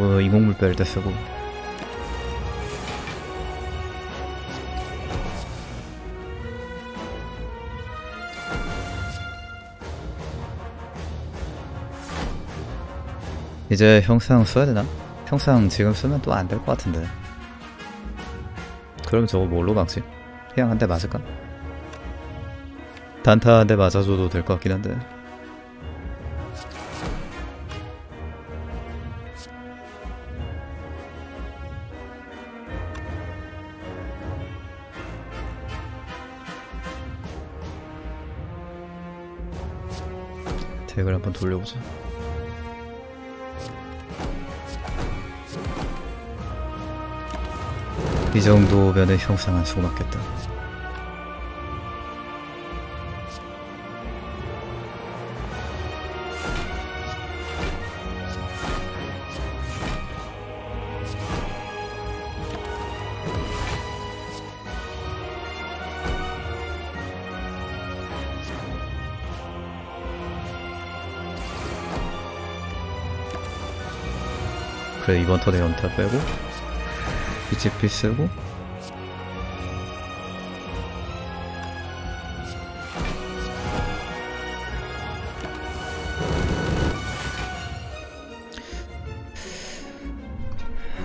요거 인공물배를 때 쓰고 이제 형상 써야 되나? 형상 지금 쓰면 또 안 될 것 같은데 그럼 저거 뭘로 막지? 그냥 한대 맞을까? 단타 한 대 맞아줘도 될 것 같긴 한데 덱을 한번 돌려보자. 이 정도면은 형상 안 쓰고 맞겠다 그래 이번 턴에 연타 빼고 BGP 쓰고.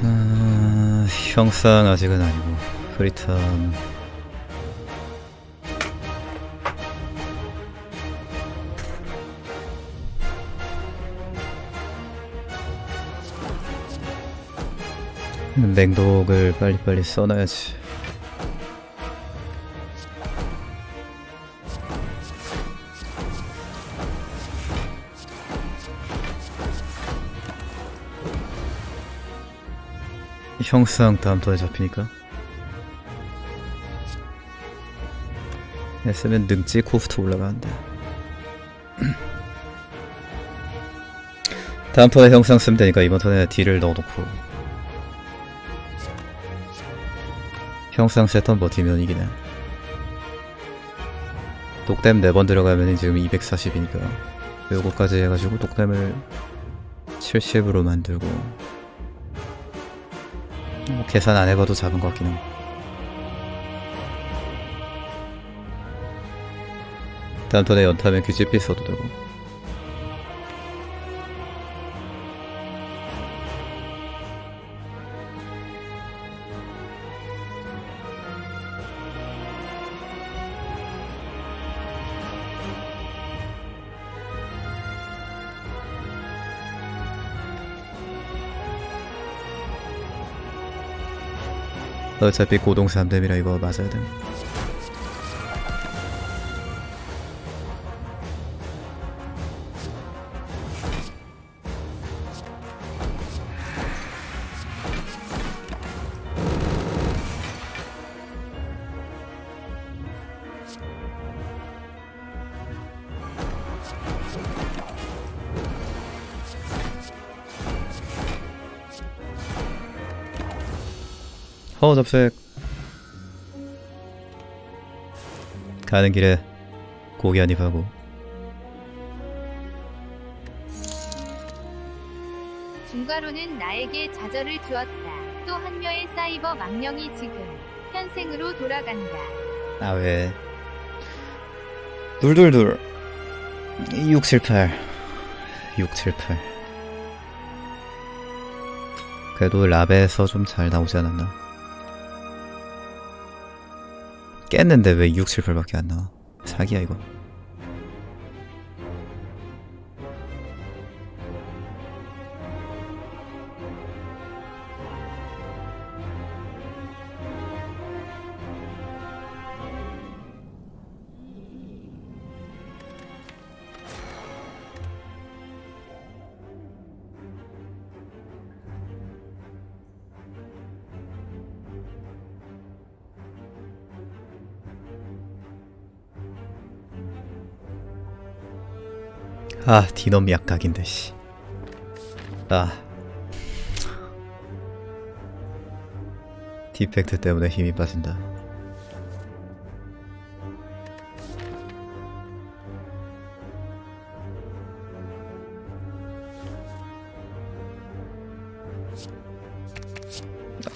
아, 형상 아직은 아니고 프리턴 맹독을 빨리빨리 써놔야지. 형상 다음 턴에 잡히니까. 쓰면 능지 코스트 올라가는데. 다음 턴에 형상 쓰면 되니까 이번 턴에 딜을 넣어놓고 형상 세턴 버티면 이기네 독댐 4번 들어가면 지금 240이니까. 요거까지 해가지고 독댐을 70으로 만들고. 뭐 계산 안 해봐도 잡은 것 같긴 해 다음 턴에 연타면 규제피 써도 되고 어차피 고동 3뎀이라 이거 맞아야 됨허 접색 가는 길에 고기 한입 하고. 중괄호는 나에게 좌절을 주었다. 또 한여의 사이버 망령이 지금 현생으로 돌아간다. 아 왜? 둘둘둘. 678 678 그래도 랍에서 좀 잘 나오지 않았나 깼는데 왜 678밖에 안 나와? 사기야 이거 아 디넘 약각인데 씨. 아 디펙트 때문에 힘이 빠진다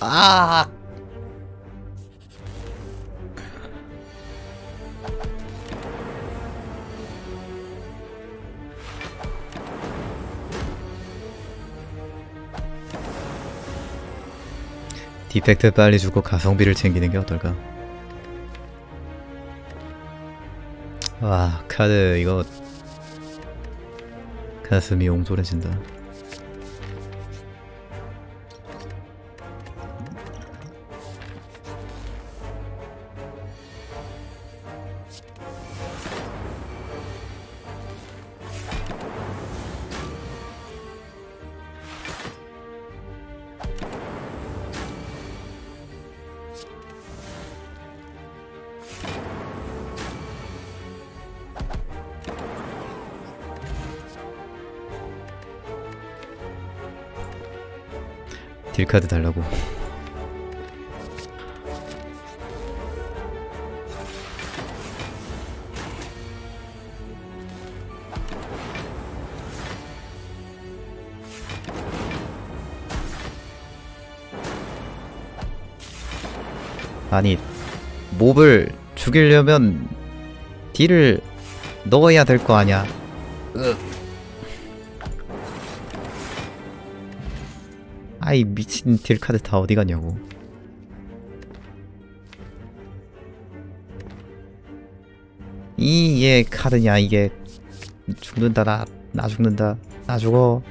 아 디펙트 빨리 주고 가성비를 챙기는 게 어떨까? 와 카드 이거 가슴이 옹졸해진다. 딜카드 달라고. 아니 몹을 죽이려면 딜을 넣어야 될 거 아니야. 으. 아이 미친 딜카드 다 어디 갔냐고. 이얘 카드냐 이게 죽는다 나 나 죽는다 나 죽어.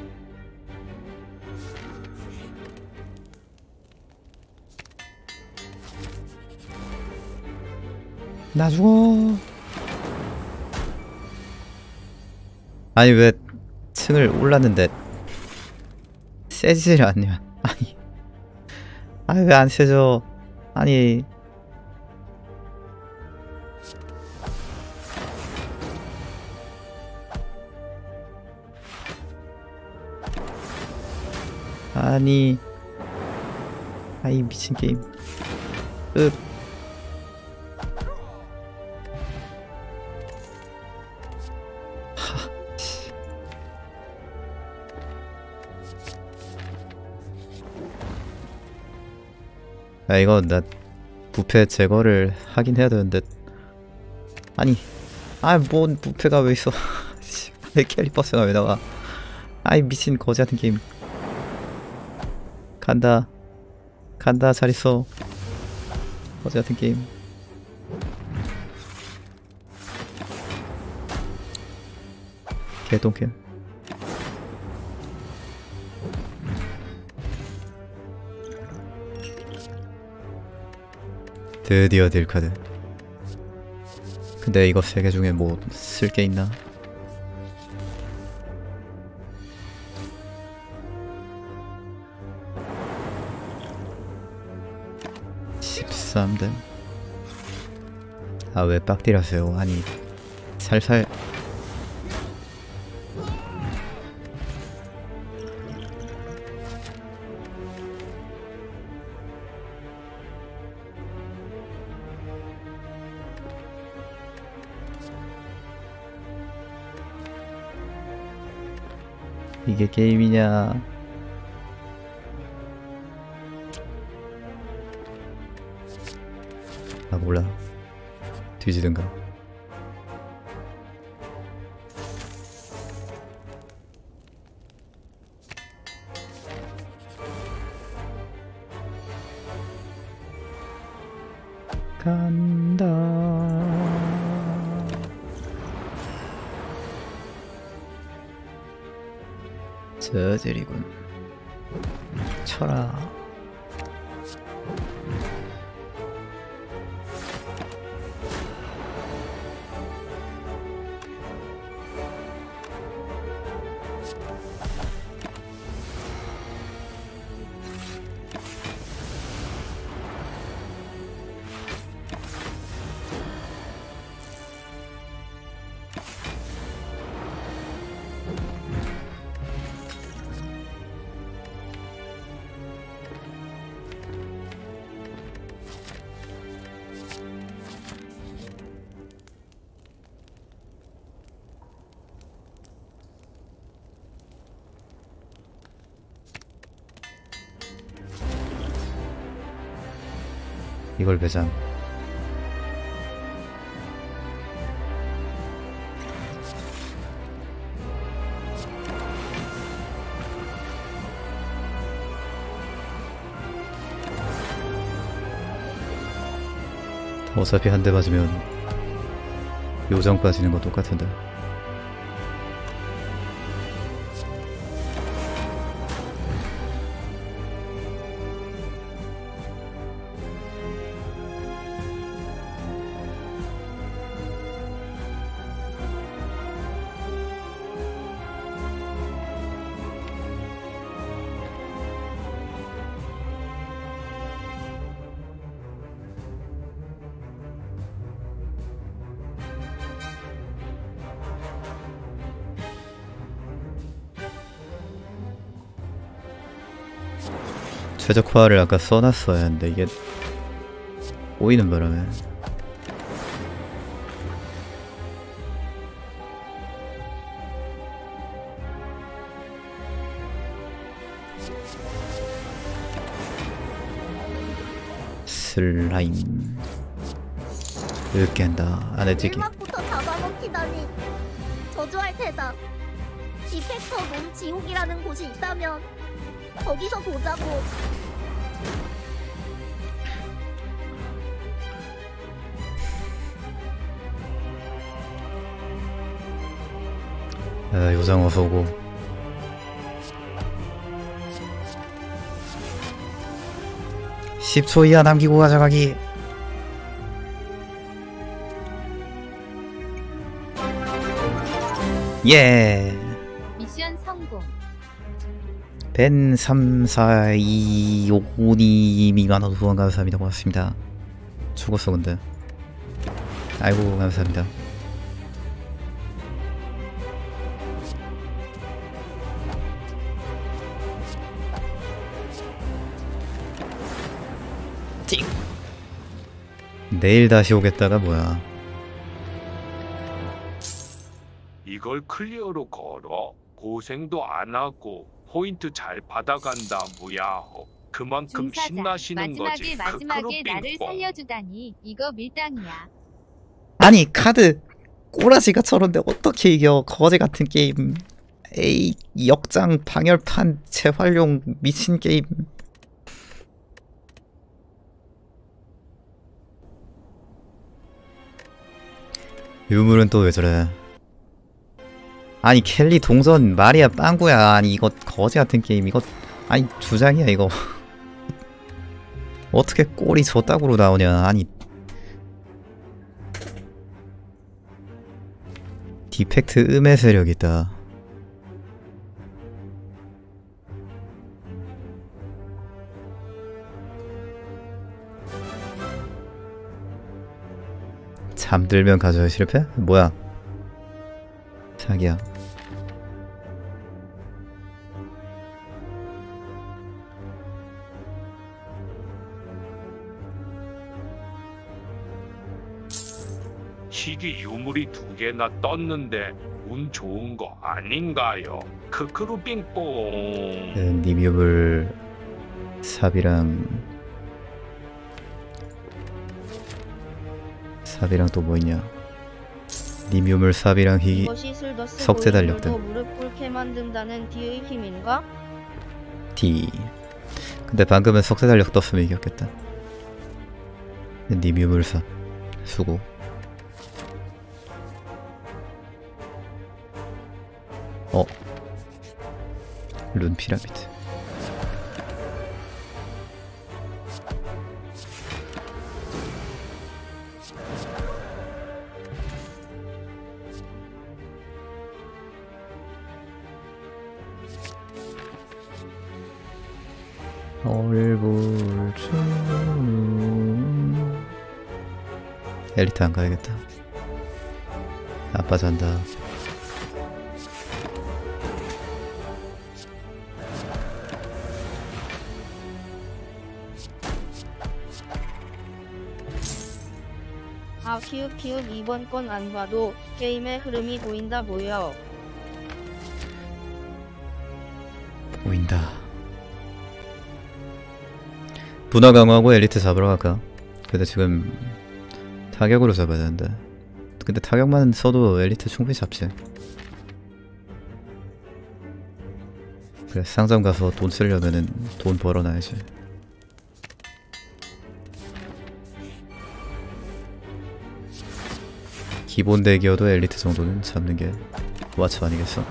나 죽어. 아니 왜 층을 올랐는데 세지질 않냐? 아니 왜안 세져? 아니. 아니, 아이 미친 게임. 으. 아 이거 나 부패 제거를 하긴 해야 되는데. 아니 아뭔 부패가 왜 있어. 씨, 왜 캘리퍼스가 왜 나와. 아이 미친 거지 같은 게임. 간다. 간다 잘 있어. 거지 같은 게임. 개똥캠 드디어 딜카드 근데 이거 세 개 중에 뭐 쓸 게 있나? (13댐) 아왜 빡딜하세요? 아니 살살 이게 게임이냐. 아 몰라. 뒤지든가 이걸 배장 어차피 한 대 맞으면 요정 빠지는 거 똑같은데 최적화를 아까 써놨어야 했는데 이게 꼬이는 바람에. 슬라임. 으깬다. 안에 일막부터 잡아먹히다니. 저주할 테다. 디펙터 놈 지옥이라는 곳이 있다면 거기서 보자고 아, 어서 오고. (10초) 이하 남기고 가져가기. 예. 미션 성공. 벤 3425님이 만원 후원 감사합니다. 고맙습니다. 죽었어 근데 아이고 감사합니다 내일 다시 오겠다가 뭐야? 이걸 클리어로 걸어. 고생도 안 하고 포인트 잘 받아간다 무야호. 그만큼 중사자. 신나시는 마지막에 거지 마지막에 나를 크크루 빙뽕. 살려주다니. 이거 밀당이야. 아니 카드 꼬라지가 저런데 어떻게 이겨? 거지 같은 게임. 에이 역장 방열판 재활용 미친 게임 유물은 또 왜 저래? 아니 켈리 동선 마리아 빵구야. 아니 이거 거지 같은 게임. 이거 아니 주장이야 이거. 어떻게 꼴이 저 따구로 나오냐. 아니. 디펙트 음의 세력 있다. 잠들면 가져야 실패? 뭐야? 자기야. 희귀 유물이 두 개나 떴는데 운 좋은 거 아닌가요? 크크루 빙뽕. 그 니뮤물 삽이랑 삽이랑 또 뭐 있냐 니뮤물 삽이랑 희 석재 달력등. 보이로도 무릎 꿇게 만든다는 D의 힘인가? D 근데 방금은 석쇠 달력 떴으면 이겼겠다 니뮤물 삽 수고 어? 룬 피라미드 엘리트 안 가야겠다 아빠 잔다 아 키읔 키읔 이번 건 안 봐도 게임의 흐름이 보인다 보여. 보인다 분화 강화하고 엘리트 잡으러 갈까? 근데 지금 타격으로 잡아야 되는데. 근데 타격만 써도 엘리트 충분히 잡지. 그래 상점 가서 돈 쓰려면은 돈 벌어놔야지. 기본 대기여도 엘리트 정도는 잡는 게 와츠 아니겠어?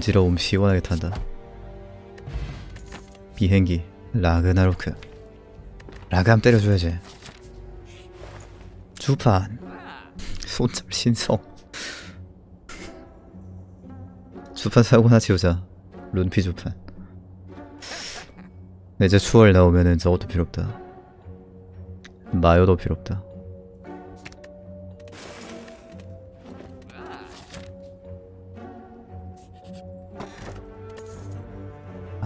칠지러움 시원하게 탄다 비행기 라그나로크 라감 때려줘야지 주판 손절 신성 주판 사고나 지우자 룬피 주판 이제 추월 나오면은 저것도 필요 없다 마요도 필요 없다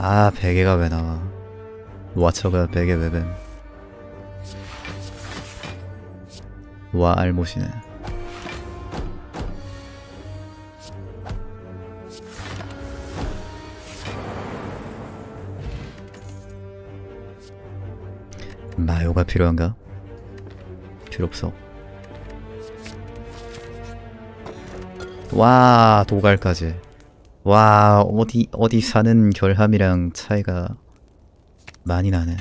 아 베개가 왜 나와? 와처가 베개 왜뱀? 와 알못이네. 마요가 필요한가? 필요 없어. 와 도갈까지 와 어디 어디 사는 결함이랑 차이가 많이 나네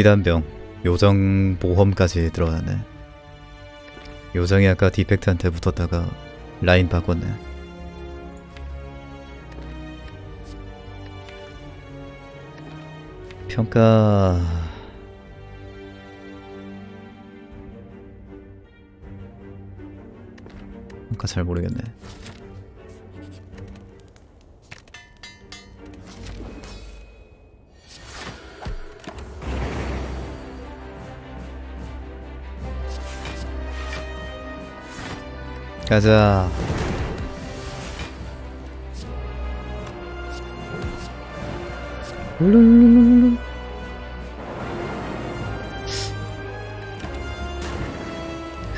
비단병 요정 보험까지 들어가네. 요정이 아까 디펙트한테 붙었다가 라인 바꿨네. 평가. 평가 잘 모르겠네 가자. 룰룰룰룰.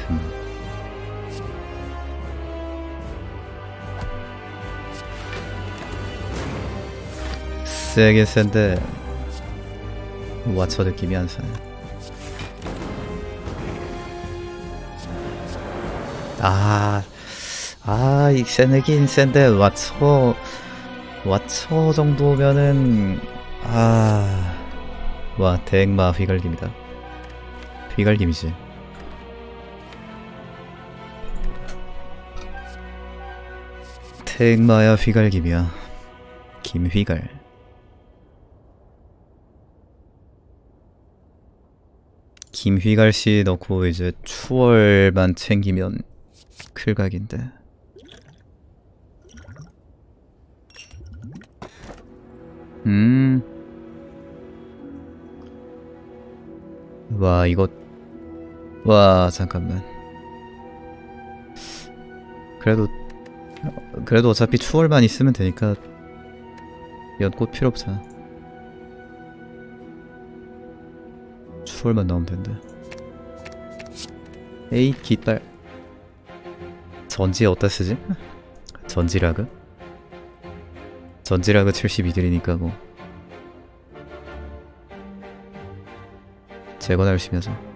흠. 세긴 센데 와쳐 느낌이 안 사네. 아, 아, 이 세네긴 센데 와쳐 와쳐 정도면은 아, 와 대행마 휘갈김이다. 휘갈김이지. 대행마야 휘갈김이야. 김휘갈. 김휘갈 씨 넣고 이제 추월만 챙기면 클각인데. 음. 와, 이거. 와, 잠깐만. 그래도, 그래도 어차피 추월만 있으면 되니까 연꽃 필요 없잖아. 추월만 넣으면 된다. 에이, 깃발. 전지 어디다 쓰지? 전지라그? 전지라그 72들이니까 뭐 제거나 열심히 하자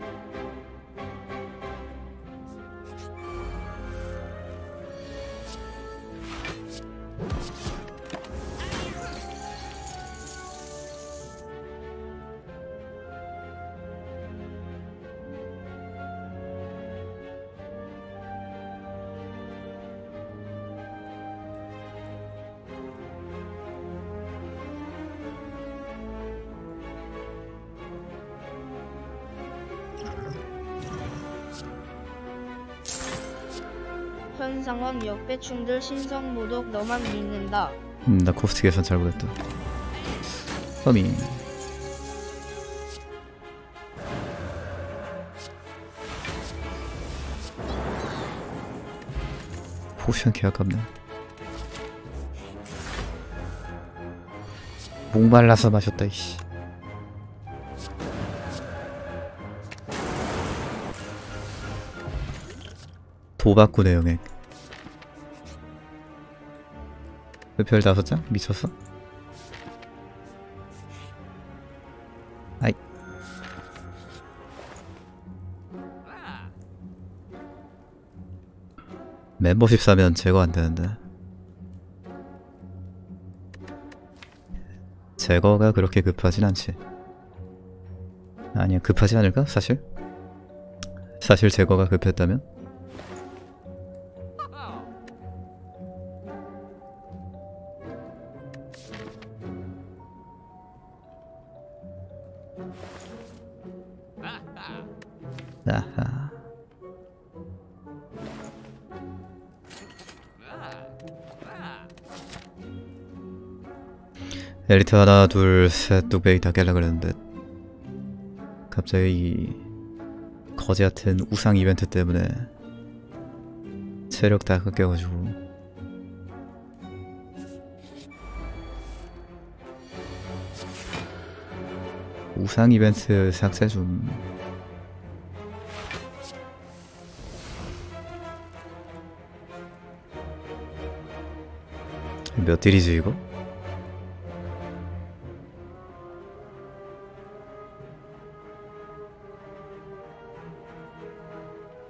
역배충들 신성 모독 너만 믿는다. 음, 나 코스트 계산 잘못했다. 허밍 potion 개 아깝네. 목말라서 마셨다 이씨. 도박꾼의 영액 별 다섯 장? 미쳤어? 아이 멤버십 사면 제거 안 되는데 제거가 그렇게 급하진 않지 아니야 급하지 않을까 사실? 사실 제거가 급했다면? 엘리트 하나 둘셋 뚝배기 다 깰라 그랬는데 갑자기 이 거지 같은 우상 이벤트 때문에 체력 다 깎여가지고 우상 이벤트 삭제 좀 몇 딜이지 이거?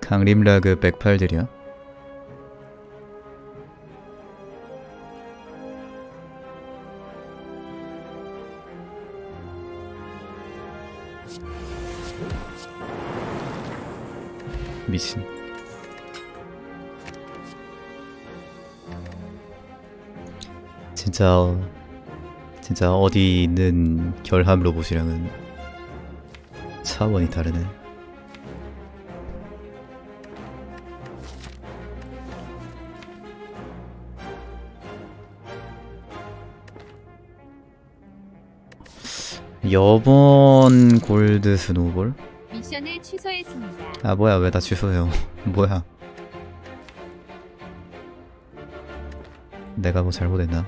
강림라그 108딜이야? 미친 진짜 어, 진짜 어디 있는 결함 로봇이랑은 차원이 다르네. 여번 골드 스노볼? 미션을 취소했습니다. 아 뭐야 왜 다 취소해요? 뭐야? 내가 뭐 잘못했나?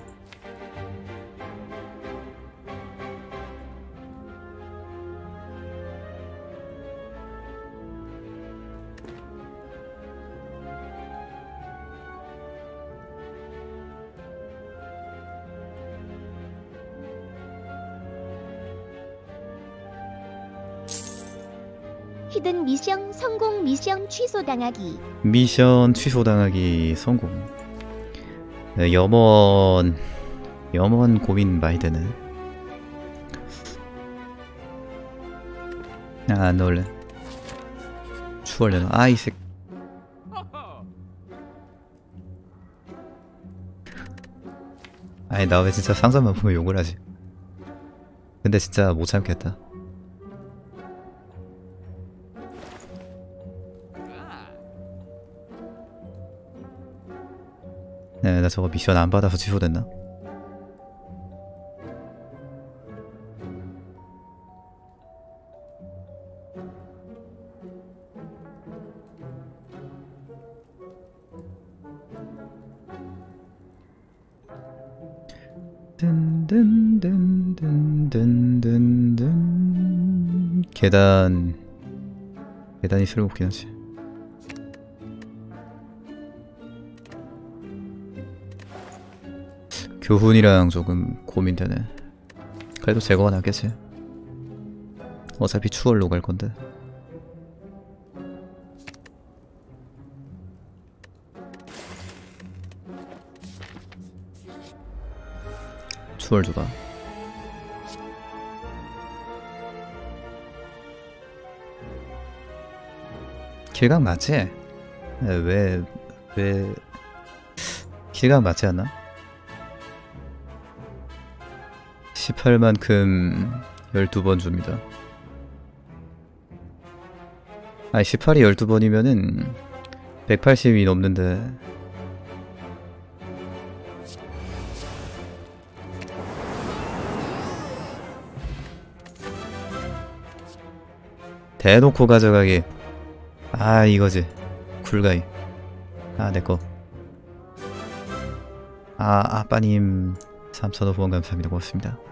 취소당하기. 미션 취소당하기 성공. 네, 염원 염원 고민 많이 되네. 아, 안 넣을래. 추월려나? 아, 이 새. 아니 나 왜 진짜 상상만 보면 욕을 하지? 근데 진짜 못 참겠다. 네, 나 저거 미션 안 받아서 취소됐나? 계단. 계단이 쓸모없긴 하지 교훈이랑 조금 고민되네 그래도 제거가 낫겠지 어차피 추월로 갈 건데 추월 주가 길각 맞지? 네, 왜, 왜, 길각 맞지 않나? 18만큼 12번 줍니다. 아니 18이 12번이면은 180이 넘는데. 대놓고 가져가기. 아 이거지. 굴가이. 아 내꺼 아 아빠님. 3천원 후원 감사합니다. 고맙습니다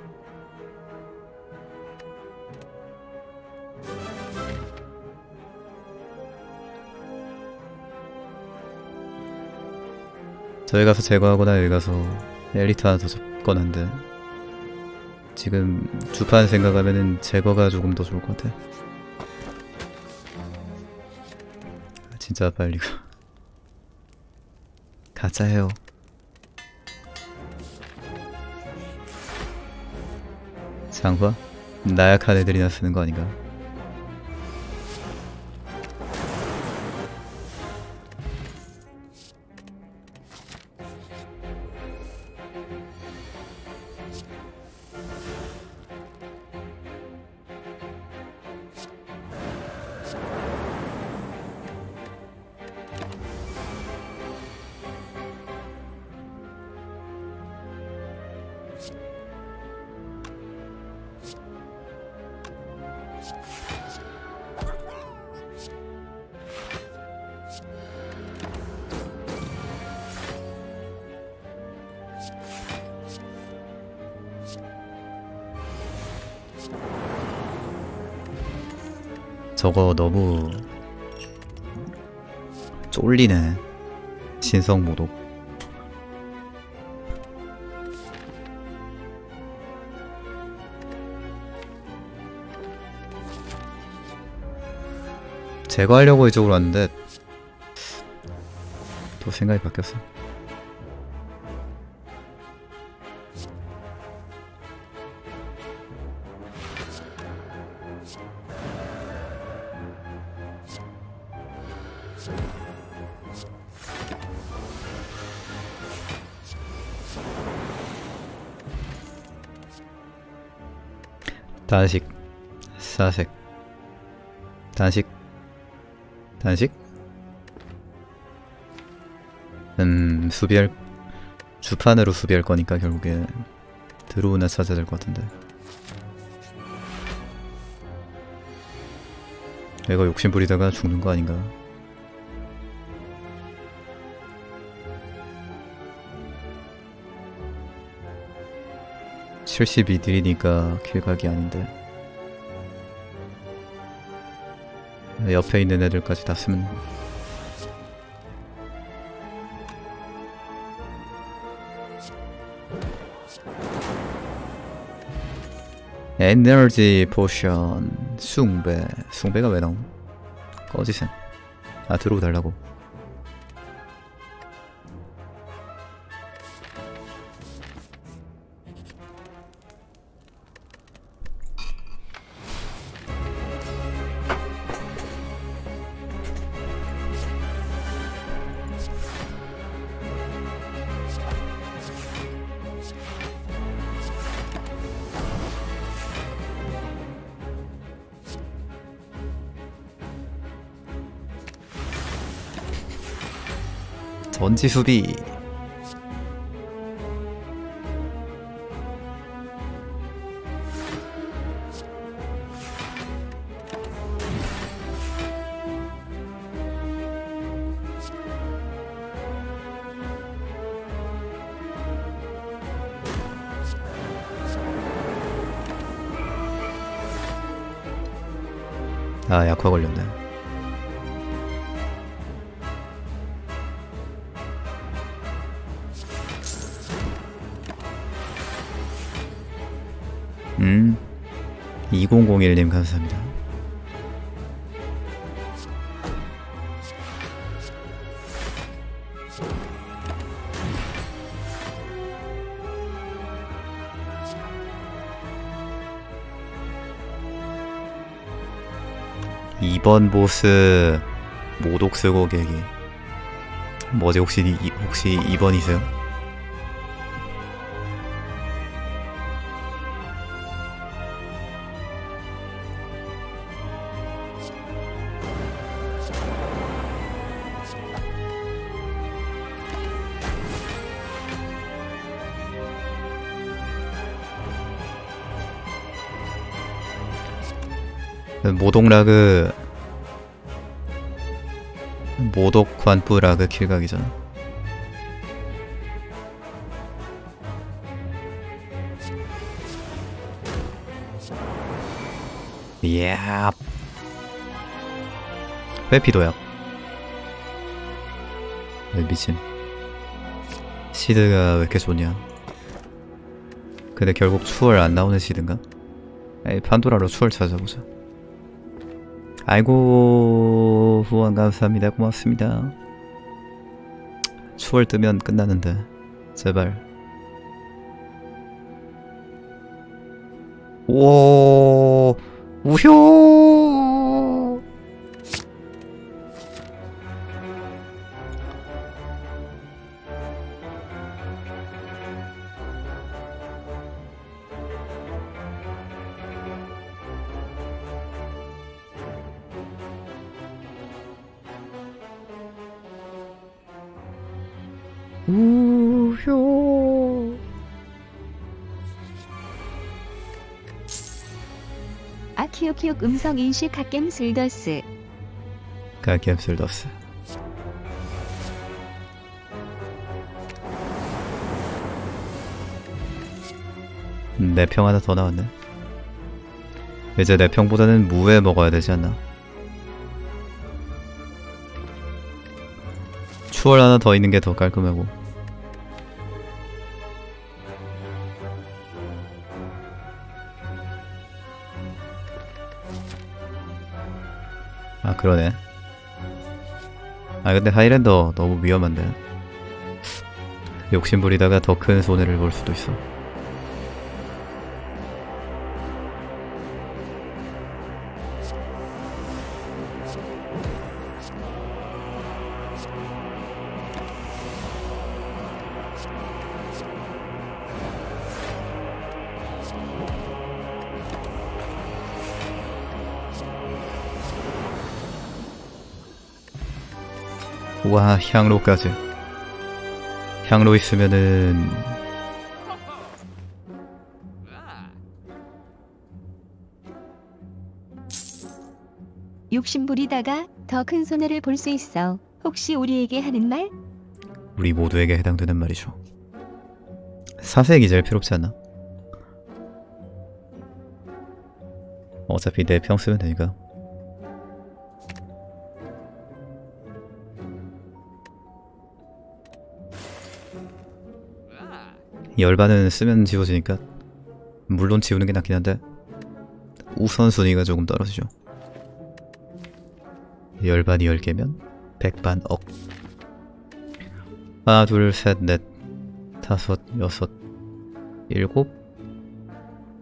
저희 가서 제거하거나 여기 가서 엘리트 하나 더 접근한데 지금 주판 생각하면은 제거가 조금 더 좋을 것 같아 아, 진짜 빨리 가 가짜예요 장화? 나약한 애들이나 쓰는 거 아닌가? 저거 너무 쫄리네. 신성 모독. 제거하려고 이쪽으로 왔는데 또 생각이 바뀌었어 단식 사색. 단식 단식? 음 수비할 주판으로 수비할 거니까 결국에 드로우나 찾아야 될 것 같은데. 이거 욕심 부리다가 죽는 거 아닌가 72딜이니까 kill각이 아닌데. 옆에 있는 애들까지 다 쓰면 에너지 potion 숭배. 숭배가 왜 나옴? 꺼지셈. 아 들어오 달라고 전지 수비. 아 약화 걸렸네 2001님 감사합니다. 이번 보스 모독 쓰고 계기. 뭐지? 혹시 이, 혹시 2번이세요? 모독 라그 모독 관부 라그 킬각이잖아 이야 회피도약 아, 미친? 시드가 왜 이렇게 좋냐? 근데 결국 추월 안 나오는 시드인가? 에이 판도라로 추월 찾아보자 아이고 후원 감사합니다. 고맙습니다. 추월 뜨면 끝나는데 제발. 오 우효 키오키옥 음성 인식 갓겜 슬더스. 가겜슬더스. 내평 하나 더 나왔네. 이제 내 평보다는 무에 먹어야 되지 않나? 추월 하나 더 있는 게 더 깔끔하고 그러네. 아 근데 하이랜더 너무 위험한데. 욕심부리다가 더 큰 손해를 볼 수도 있어 와 향로까지 향로 있으면은 욕심 부리다가 더 큰 손해를 볼 수 있어. 혹시 우리에게 하는 말? 우리 모두에게 해당되는 말이죠. 사색이 제일 필요 없지 않나? 어차피 내 평 쓰면 되니까. 열반은 쓰면 지워지니까 물론 지우는 게 낫긴 한데 우선순위가 조금 떨어지죠. 열반이 10개면 백반 억. 하나 둘 셋 넷 다섯 여섯 일곱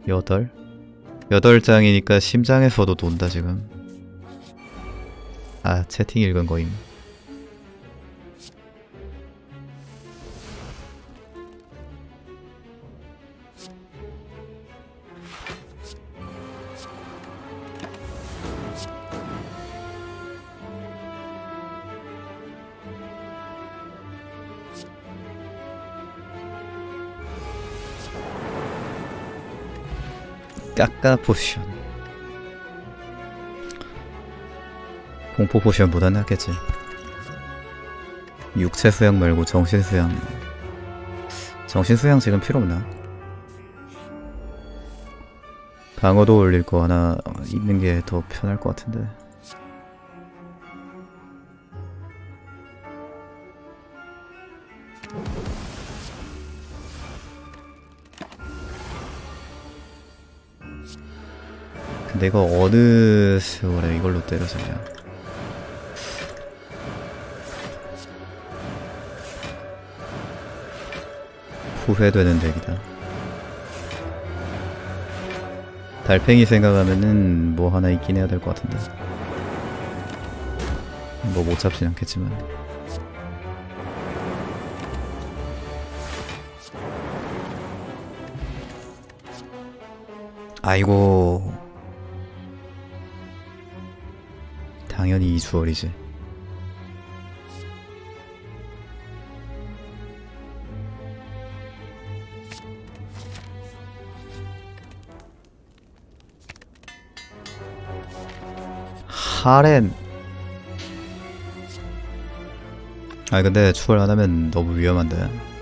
여덟. 여덟 장이니까 심장에서도 돈다 지금. 아 채팅 읽은 거임 까까 potion. 공포 potion보다 낫겠지. 육체 수양 말고 정신 수양. 정신 수양 지금 필요 없나? 방어도 올릴 거 하나 있는 게 더 편할 것 같은데 이거 어느 세월에 이걸로 때려서냐. 후회되는 덱이다. 달팽이 생각하면은 뭐 하나 있긴 해야 될 것 같은데. 뭐 못 잡진 않겠지만. 아이고 당연히 이주월이지. 하렌. 아 근데 추월 안 하면 너무 위험한데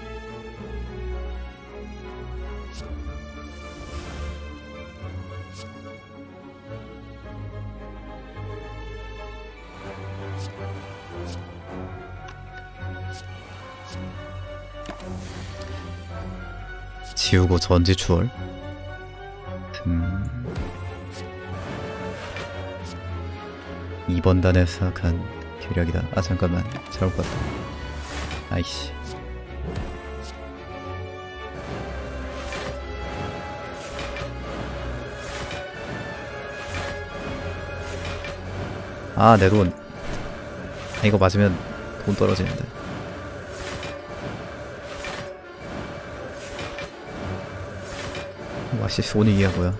지우고 전지 추월? 음... 2번 단에 생각한 계략이다. 아 잠깐만. 잘못 봤다. 아이씨. 아내 돈. 이거 맞으면 돈 떨어지는데 씨 소닉이야 뭐야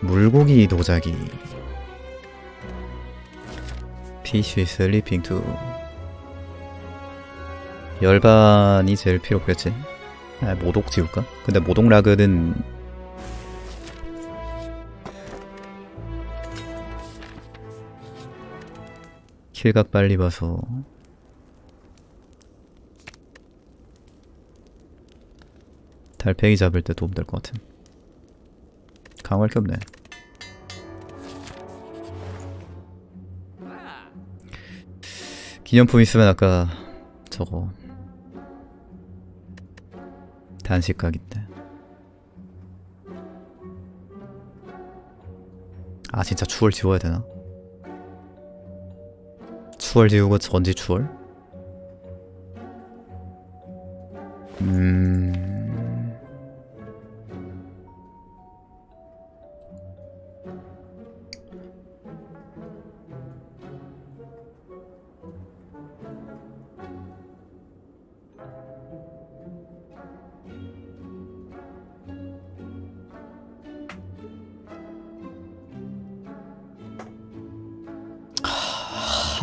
물고기 도자기. Fish sleeping too. 열반이 제일 필요 없겠지? 아, 모독 지울까? 근데 모독 라그는 킬각 빨리 봐서. 달팽이 잡을 때 도움 될 것 같은. 강화할 게 없네. 기념품 있으면 아까 저거. 단식 각인데 아 진짜 추월 지워야 되나? 추월 지우고 전지 추월?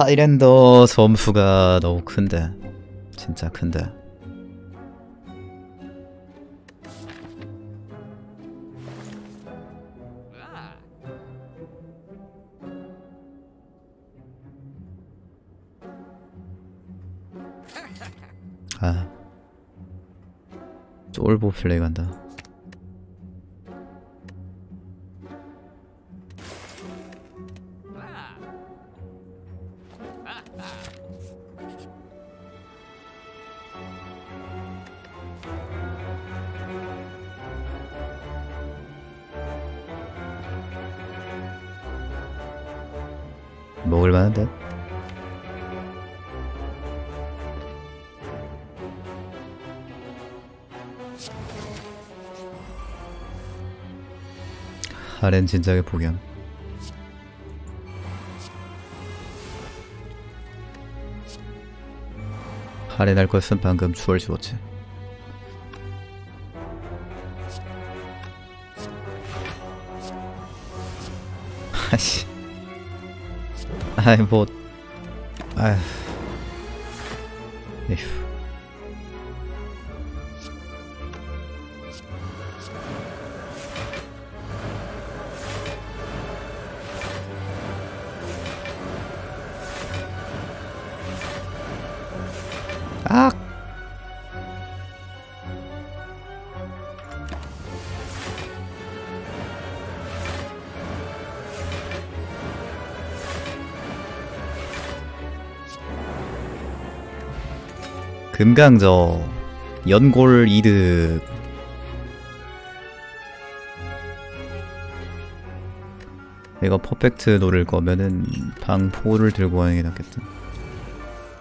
하이랜더 점수가 너무 큰데 진짜 큰데. 아 쫄보 플레이 간다. 하렌 진작에 복양 하렌 할 것은 방금 추월 주었지 아씨. 아이 뭐 아휴. 에휴 금강저 연골 이득. 이거 퍼펙트 노릴 거면은 방포를 들고 가는 게 낫겠다.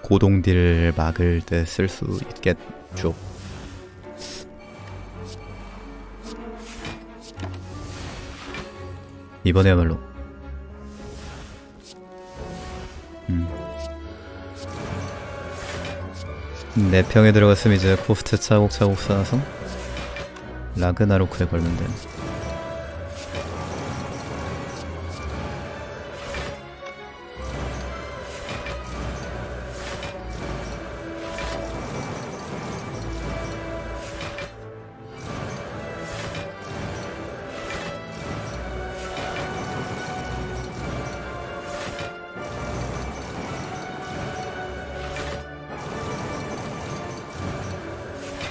고동딜 막을 때 쓸 수 있겠죠. 이번에야말로 내 평에 들어갔으면 이제 코스트 차곡차곡 쌓아서 라그나로크에 걸면 돼.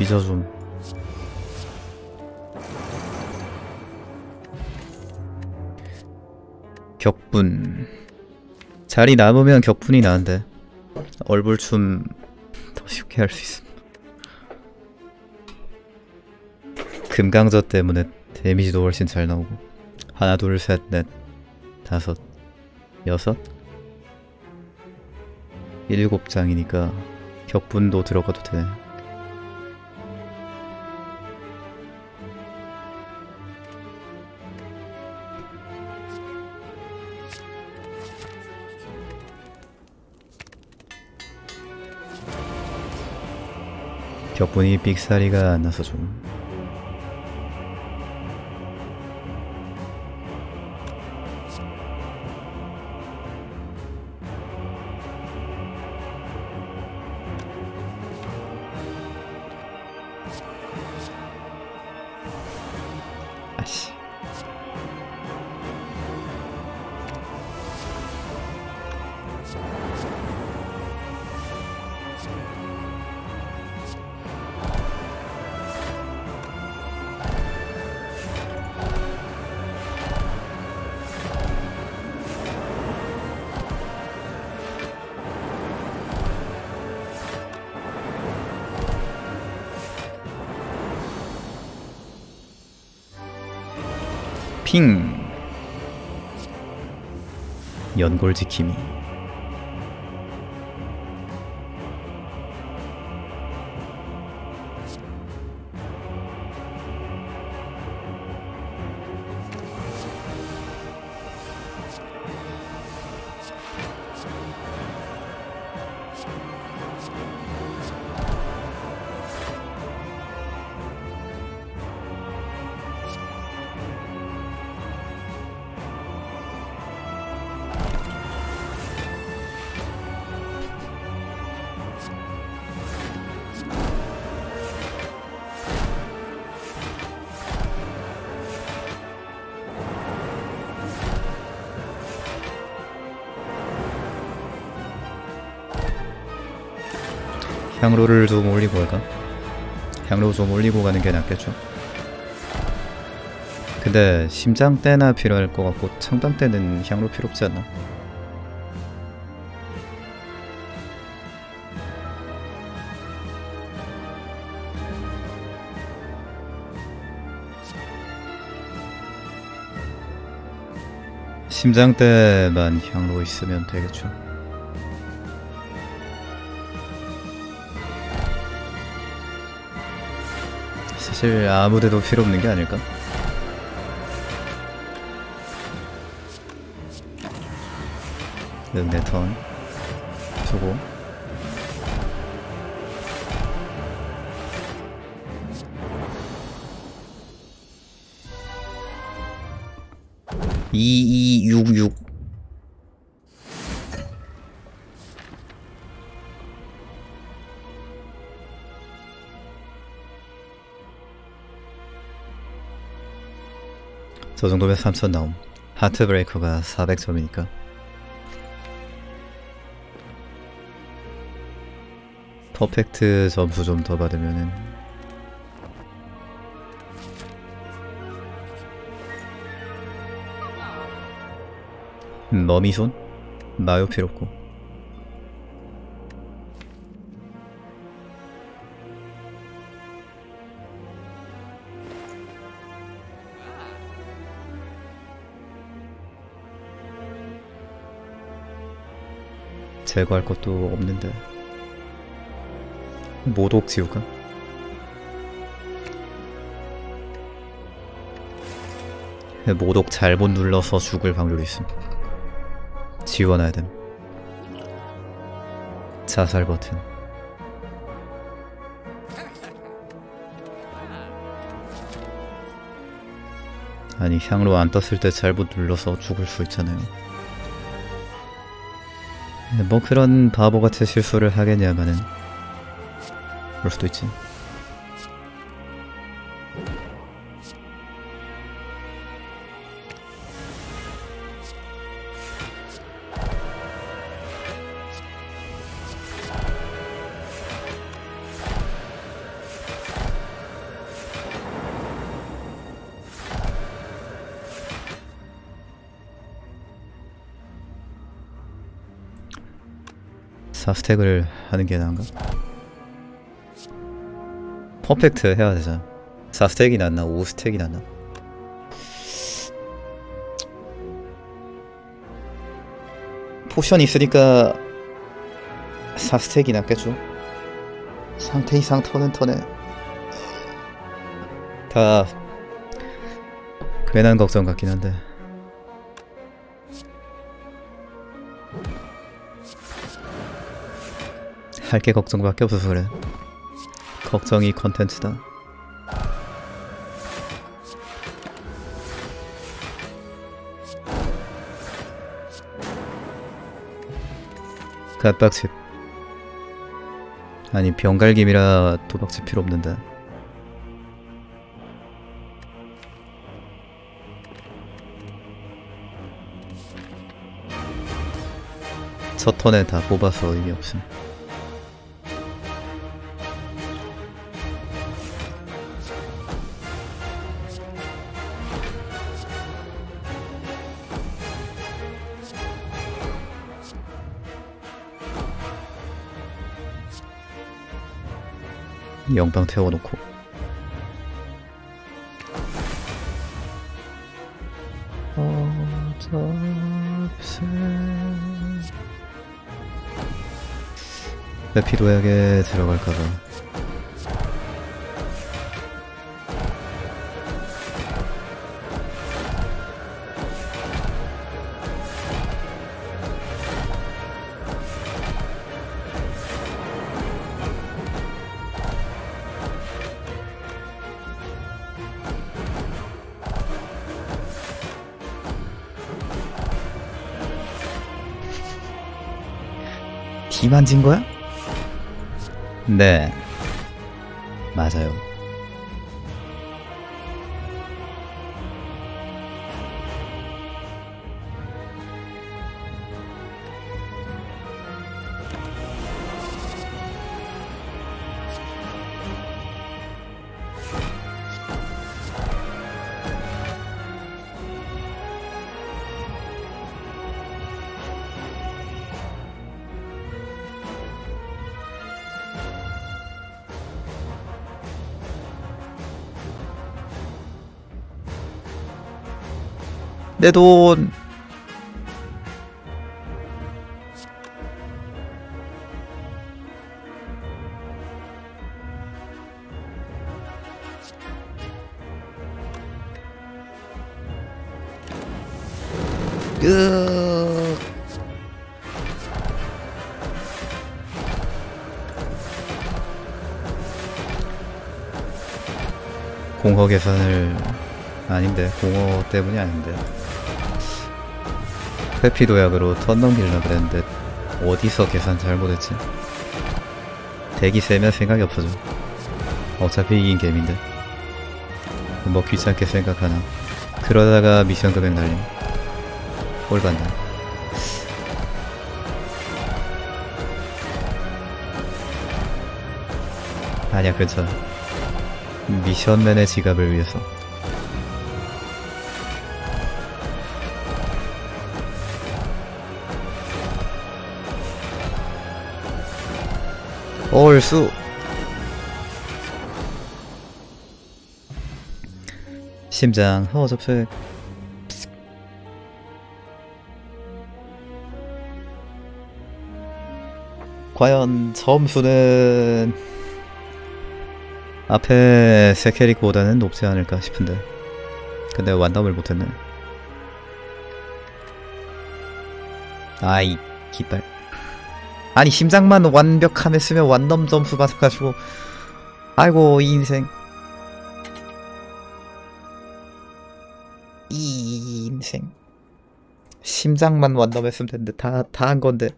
좀. 격분. 자리 남으면 격분이 나는데 얼굴춤 더 쉽게 할 수 있음. 금강저 때문에 데미지도 훨씬 잘 나오고 하나 둘 셋 넷 다섯 여섯 일곱 장이니까 격분도 들어가도 돼. 격분이 삑사리가 안 나서 좀 연골 지킴이 향로를 좀 올리고 갈까? 향로 좀 올리고 가는 게 낫겠죠? 근데 심장대나 필요할 것 같고 청담대는 향로 필요 없지 않나? 심장대만 향로 있으면 되겠죠. 사실 아무데도 필요 없는 게 아닐까? 응, 내 턴. 수고. 이이육육 저 정도면 3천 나옴. 하트 브레이커가 400점이니까. 퍼펙트 점수 좀 더 받으면은? 나요 필요 없고 제거할 것도 없는데. 모독 지우가? 모독 잘못 눌러서 죽을 확률이 있음. 지워놔야 됨. 자살 버튼. 아니 향로 안 떴을 때 잘못 눌러서 죽을 수 있잖아요 뭐 그런 바보같이 실수를 하겠냐마는 그럴 수도 있지 stack을 하는 게 나은가? perfect 해야 되잖아. 4stack이 낫나? 5stack이 낫나? potion 있으니까 4stack이 낫겠죠? 상태 이상 터는 터네. 다 괜한 걱정 같긴 한데 할게 걱정밖에 없어서 그래. 걱정이 컨텐츠다. 갓박집. 아니 병갈김이라 도박집 필요 없는데. 첫 턴에 다 뽑아서 의미 없음 영방 태워놓고. 에피도약에 들어갈까봐 비 만진 거야? 네 맞아요 내 돈. 으 공허 계산을 아닌데 공허 때문이 아닌데 회피 도약으로 턴 넘기려고 그랬는데 어디서 계산 잘못했지? 대기 세면 생각이 없어져. 어차피 이긴 게임인데. 뭐 귀찮게 생각하나. 그러다가 미션 금액 날림. 꼴받네 아니야 괜찮아 미션맨의 지갑을 위해서 얼쑤 심장 허접색 과연 점수는 앞에 세 캐릭보다는 높지 않을까 싶은데. 근데 완덤을 못했네. 아이 깃발 아니 심장만 완벽함에 쓰면 완덤 점수 받아가지고. 아이고 이 인생. 이 인생. 심장만 완덤했으면 됐는데 다 다 한 건데.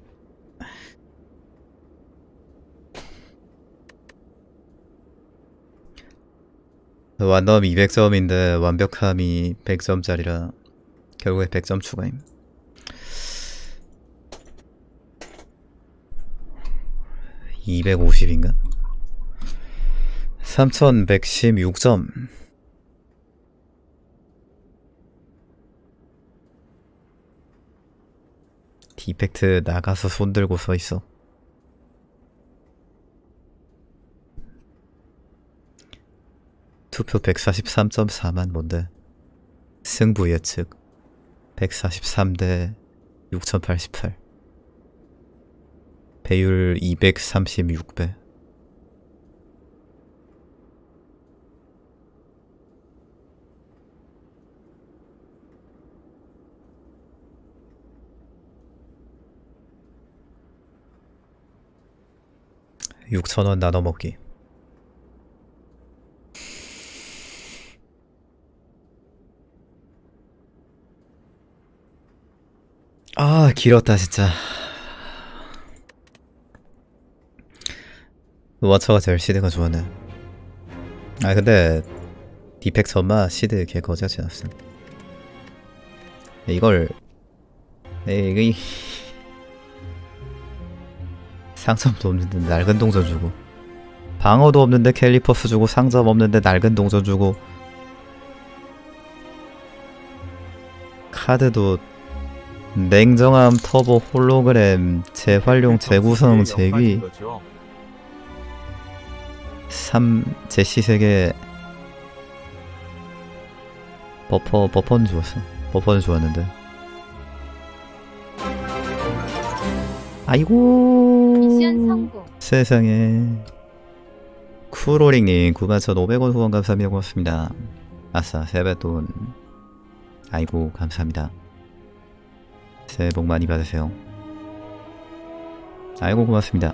완덤 200점인데 완벽함이 100점짜리라 결국에 100점 추가임. (250인가) (3116점) 디펙트 나가서 손 들고 서 있어. 투표 143.4만 뭔데 승부 예측 143대 6088 배율 236배. (6천원) 나눠 먹기. 아 길었다 진짜 워처가 제일 시드가 좋았네 아 근데 디펙 전마 시드 개 거지같이 났어 이걸 에이 상점도 없는데 낡은 동전 주고 방어도 없는데 캘리퍼스 주고 상점 없는데 낡은 동전 주고 카드도 냉정함 터보 홀로그램 재활용 재구성 재귀 3 제시 세계 버퍼 버퍼는 좋았어. 버퍼는 좋았는데. 아이고. 세상에. 쿠로링님 91,500원 후원 감사합니다. 고맙습니다. 아싸 세뱃돈. 아이고 감사합니다. 새해 복 많이 받으세요. 아이고 고맙습니다.